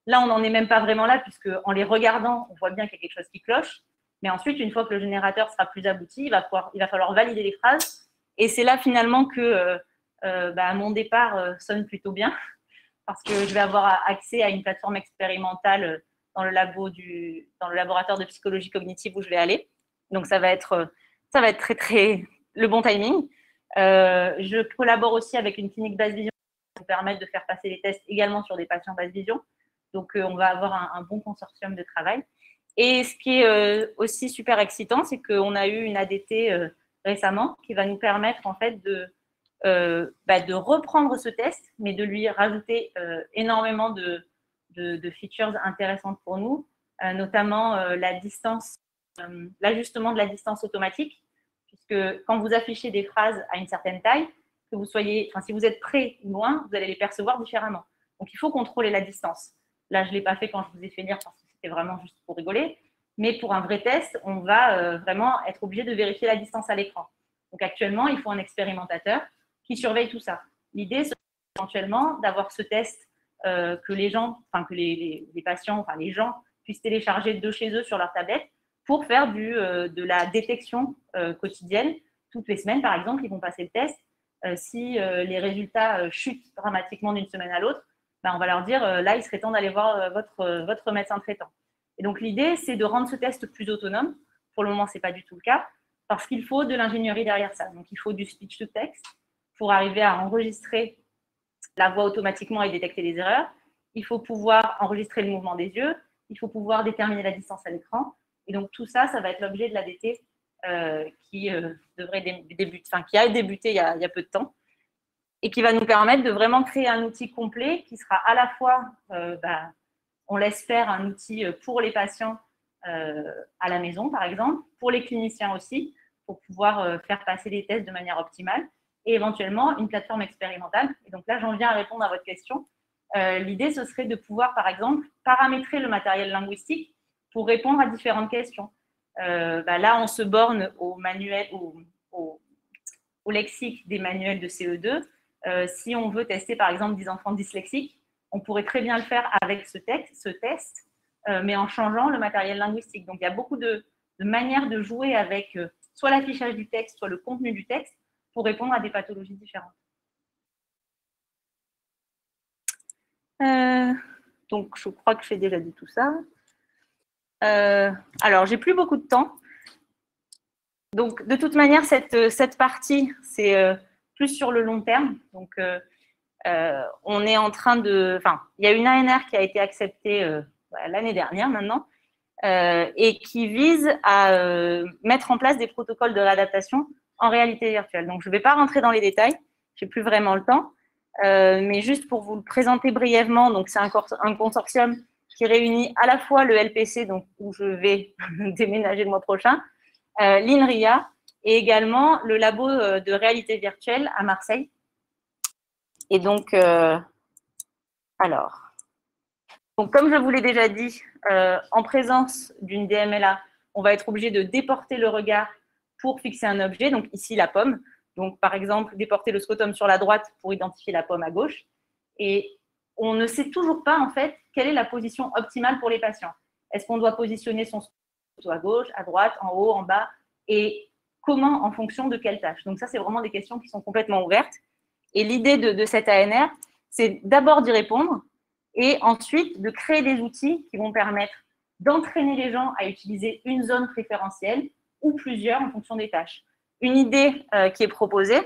Là, on n'en est même pas vraiment là, puisque en les regardant, on voit bien qu'il y a quelque chose qui cloche. Mais ensuite, une fois que le générateur sera plus abouti, il va falloir valider les phrases. Et c'est là finalement que euh, euh, bah, mon départ euh, sonne plutôt bien, parce que je vais avoir accès à une plateforme expérimentale dans le, labo du, dans le laboratoire de psychologie cognitive où je vais aller. Donc ça va être, ça va être très, très le bon timing. je collabore aussi avec une clinique basse vision qui va permettre de faire passer les tests également sur des patients basse vision. Donc on va avoir un, bon consortium de travail. Et ce qui est aussi super excitant, c'est qu'on a eu une ADT récemment qui va nous permettre en fait de, euh, bah, reprendre ce test, mais de lui rajouter énormément de, features intéressantes pour nous, notamment la distance, l'ajustement de la distance automatique, puisque quand vous affichez des phrases à une certaine taille, que vous soyez, enfin, si vous êtes près ou loin, vous allez les percevoir différemment. Donc il faut contrôler la distance. Là, je ne l'ai pas fait quand je vous ai fait lire parce que c'est vraiment juste pour rigoler. Mais pour un vrai test, on va euh, vraiment être obligé de vérifier la distance à l'écran. Donc actuellement, il faut un expérimentateur qui surveille tout ça. L'idée, c'est éventuellement d'avoir ce test euh, que les gens, enfin que les, patients, enfin les gens puissent télécharger de chez eux sur leur tablette pour faire euh, de la détection quotidienne. Toutes les semaines, par exemple, ils vont passer le test. si les résultats chutent dramatiquement d'une semaine à l'autre, ben, on va leur dire là, il serait temps d'aller voir votre, votre médecin traitant. Et donc, l'idée, c'est de rendre ce test plus autonome. Pour le moment, ce n'est pas du tout le cas, parce qu'il faut de l'ingénierie derrière ça. Donc, il faut du speech to text pour arriver à enregistrer la voix automatiquement et détecter les erreurs. Il faut pouvoir enregistrer le mouvement des yeux. Il faut pouvoir déterminer la distance à l'écran. Et donc, tout ça, ça va être l'objet de l'ADT euh, qui, devrait débuter, enfin, qui a débuté il y a, il y a peu de temps et qui va nous permettre de vraiment créer un outil complet qui sera à la fois, euh, bah, on l'espère, un outil pour les patients euh, à la maison, par exemple, pour les cliniciens aussi, pour pouvoir euh, faire passer les tests de manière optimale, et éventuellement une plateforme expérimentale. Et donc là, j'en viens à répondre à votre question. L'idée, ce serait de pouvoir, par exemple, paramétrer le matériel linguistique pour répondre à différentes questions. Bah, là, on se borne au manuel, au lexique des manuels de CE2. Euh, si on veut tester, par exemple, des enfants dyslexiques, on pourrait très bien le faire avec ce, texte, ce test, euh, mais en changeant le matériel linguistique. Donc, il y a beaucoup de, manières de jouer avec euh, soit l'affichage du texte, soit le contenu du texte, pour répondre à des pathologies différentes. donc, je crois que j'ai déjà dit tout ça. alors, j'ai plus beaucoup de temps. Donc, de toute manière, cette, cette partie, c'est plus sur le long terme. Donc, euh, on est en train de, enfin, il y a une ANR qui a été acceptée l'année dernière maintenant, et qui vise à mettre en place des protocoles de réadaptation en réalité virtuelle. Donc, je ne vais pas rentrer dans les détails, je n'ai plus vraiment le temps, mais juste pour vous le présenter brièvement, c'est un, un, consortium qui réunit à la fois le LPC, donc où je vais (laughs) déménager le mois prochain, l'INRIA, et également le labo euh, de réalité virtuelle à Marseille. Et donc, euh, alors, donc comme je vous l'ai déjà dit, euh, en présence d'une DMLA, on va être obligé de déporter le regard pour fixer un objet, donc ici la pomme. Donc par exemple, déporter le scrotum sur la droite pour identifier la pomme à gauche. Et on ne sait toujours pas en fait quelle est la position optimale pour les patients. Est-ce qu'on doit positionner son scrotum à gauche, à droite, en haut, en bas? Et comment, en fonction de quelle tâche? Donc ça, c'est vraiment des questions qui sont complètement ouvertes. Et l'idée de, cette ANR, c'est d'abord d'y répondre et ensuite de créer des outils qui vont permettre d'entraîner les gens à utiliser une zone préférentielle ou plusieurs en fonction des tâches. Une idée euh, qui est proposée,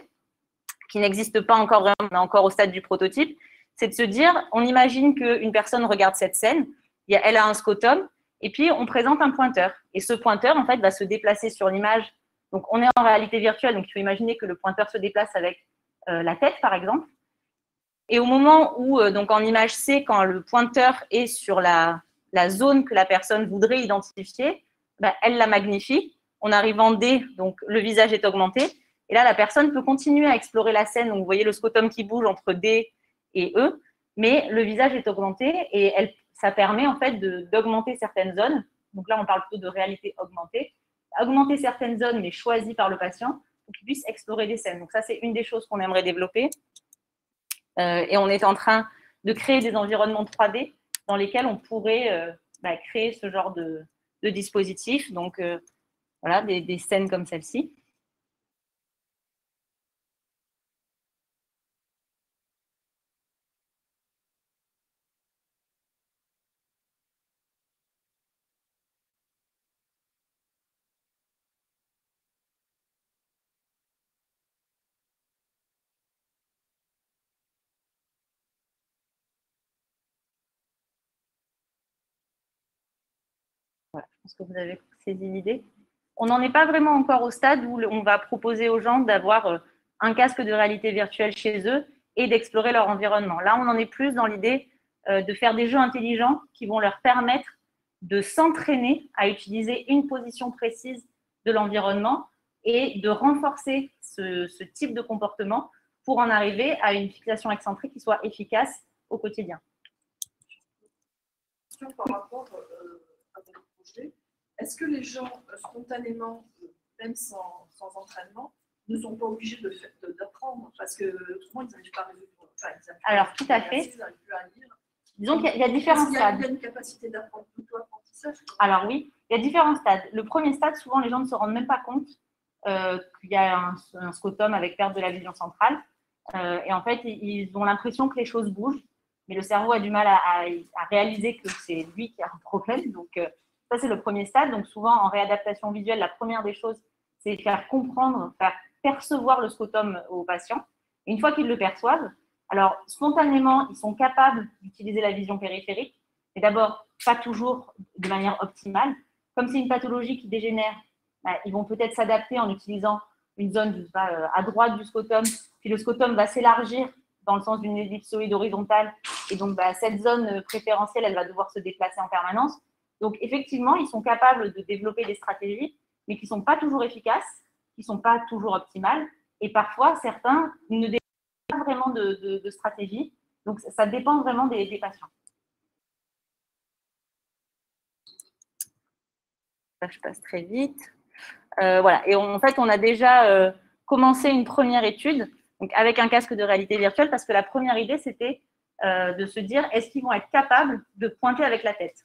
qui n'existe pas encore vraiment, on est encore au stade du prototype, c'est de se dire, on imagine qu'une personne regarde cette scène, elle a un scotum, et puis on présente un pointeur. Et ce pointeur, en fait, va se déplacer sur l'image donc, on est en réalité virtuelle, donc il faut imaginer que le pointeur se déplace avec la tête, par exemple. Et au moment où, euh, donc en image C, quand le pointeur est sur la, zone que la personne voudrait identifier, ben, elle la magnifie. On arrive en D, donc le visage est augmenté. Et là, la personne peut continuer à explorer la scène. Donc, vous voyez le scotum qui bouge entre D et E, mais le visage est augmenté et elle, ça permet en fait d'augmenter certaines zones. Donc là, on parle plutôt de réalité augmentée augmenter certaines zones, mais choisies par le patient, pour qu'il puisse explorer des scènes. Donc ça, c'est une des choses qu'on aimerait développer. Euh, et on est en train de créer des environnements 3D dans lesquels on pourrait euh, bah, créer ce genre de, dispositif. Donc euh, voilà, des scènes comme celle-ci. Pense que vous avez saisi l'idée. On n'en est pas vraiment encore au stade où on va proposer aux gens d'avoir euh, un casque de réalité virtuelle chez eux et d'explorer leur environnement. Là, on en est plus dans l'idée euh, de faire des jeux intelligents qui vont leur permettre de s'entraîner à utiliser une position précise de l'environnement et de renforcer ce, type de comportement pour en arriver à une fixation excentrique qui soit efficace au quotidien. Euh, est-ce que les gens, euh, spontanément, euh, même sans, entraînement, ne sont pas obligés d'apprendre Parce que souvent, ils n'arrivent pas à résoudre. Alors, tout à fait. Disons qu'il y, a différents stades. Il y a une capacité Alors oui, il y a différents stades. Le premier stade, souvent, les gens ne se rendent même pas compte euh, qu'il y a un, scotum avec perte de la vision centrale. et en fait, ils ont l'impression que les choses bougent, mais le cerveau a du mal à, réaliser que c'est lui qui a un problème. Donc, ça, c'est le premier stade. Donc, souvent, en réadaptation visuelle, la première des choses, c'est faire comprendre, faire percevoir le scotum aux patients. une fois qu'ils le perçoivent, alors, spontanément, ils sont capables d'utiliser la vision périphérique, mais d'abord, pas toujours de manière optimale. Comme c'est une pathologie qui dégénère, bah, ils vont peut-être s'adapter en utilisant une zone euh, à droite du scotum, puis le scotum va s'élargir dans le sens d'une ellipsoïde horizontale, et donc bah, cette zone préférentielle, elle va devoir se déplacer en permanence. Donc, effectivement, ils sont capables de développer des stratégies, mais qui ne sont pas toujours efficaces, qui ne sont pas toujours optimales. Et parfois, certains ne développent pas vraiment de, stratégie. Donc, ça dépend vraiment des, patients. je passe très vite. Euh, voilà. Et en fait, on a déjà euh, commencé une première étude avec un casque de réalité virtuelle parce que la première idée, c'était euh, de se dire est-ce qu'ils vont être capables de pointer avec la tête?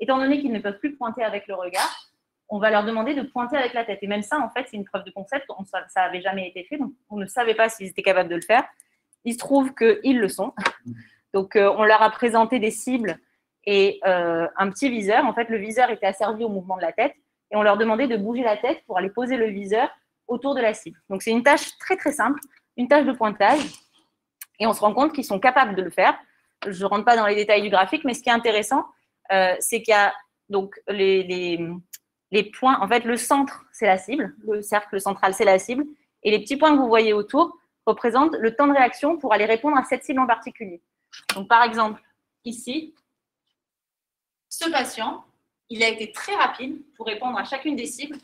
Étant donné qu'ils ne peuvent plus pointer avec le regard, on va leur demander de pointer avec la tête. Et même ça, en fait, c'est une preuve de concept. ça n'avait jamais été fait, donc on ne savait pas s'ils étaient capables de le faire. Il se trouve qu'ils le sont. (laughs) Donc, euh, on leur a présenté des cibles et euh, un petit viseur. En fait, le viseur était asservi au mouvement de la tête et on leur demandait de bouger la tête pour aller poser le viseur autour de la cible. Donc, c'est une tâche très, très simple, une tâche de pointage. Et on se rend compte qu'ils sont capables de le faire. Je ne rentre pas dans les détails du graphique, mais ce qui est intéressant, euh, c'est qu'il y a donc les, les, les, points. En fait, le centre, c'est la cible. Le cercle central, c'est la cible. Et les petits points que vous voyez autour représentent le temps de réaction pour aller répondre à cette cible en particulier. Donc, par exemple, ici, ce patient, il a été très rapide pour répondre à chacune des cibles,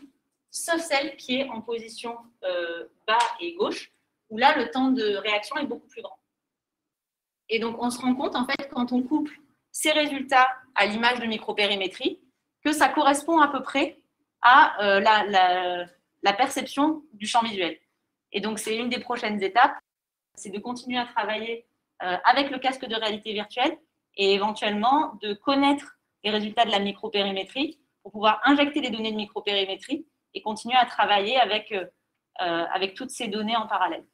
sauf celle qui est en position euh, bas et gauche, où là, le temps de réaction est beaucoup plus grand. Et donc, on se rend compte, en fait, quand on couple ces résultats à l'image de micropérimétrie, que ça correspond à peu près à euh, la, perception du champ visuel. Et donc, c'est une des prochaines étapes, c'est de continuer à travailler euh, avec le casque de réalité virtuelle et éventuellement de connaître les résultats de la micropérimétrie pour pouvoir injecter des données de micropérimétrie et continuer à travailler avec, euh, avec toutes ces données en parallèle.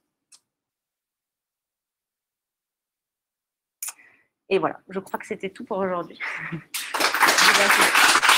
Et voilà, je crois que c'était tout pour aujourd'hui. (laughs) (laughs)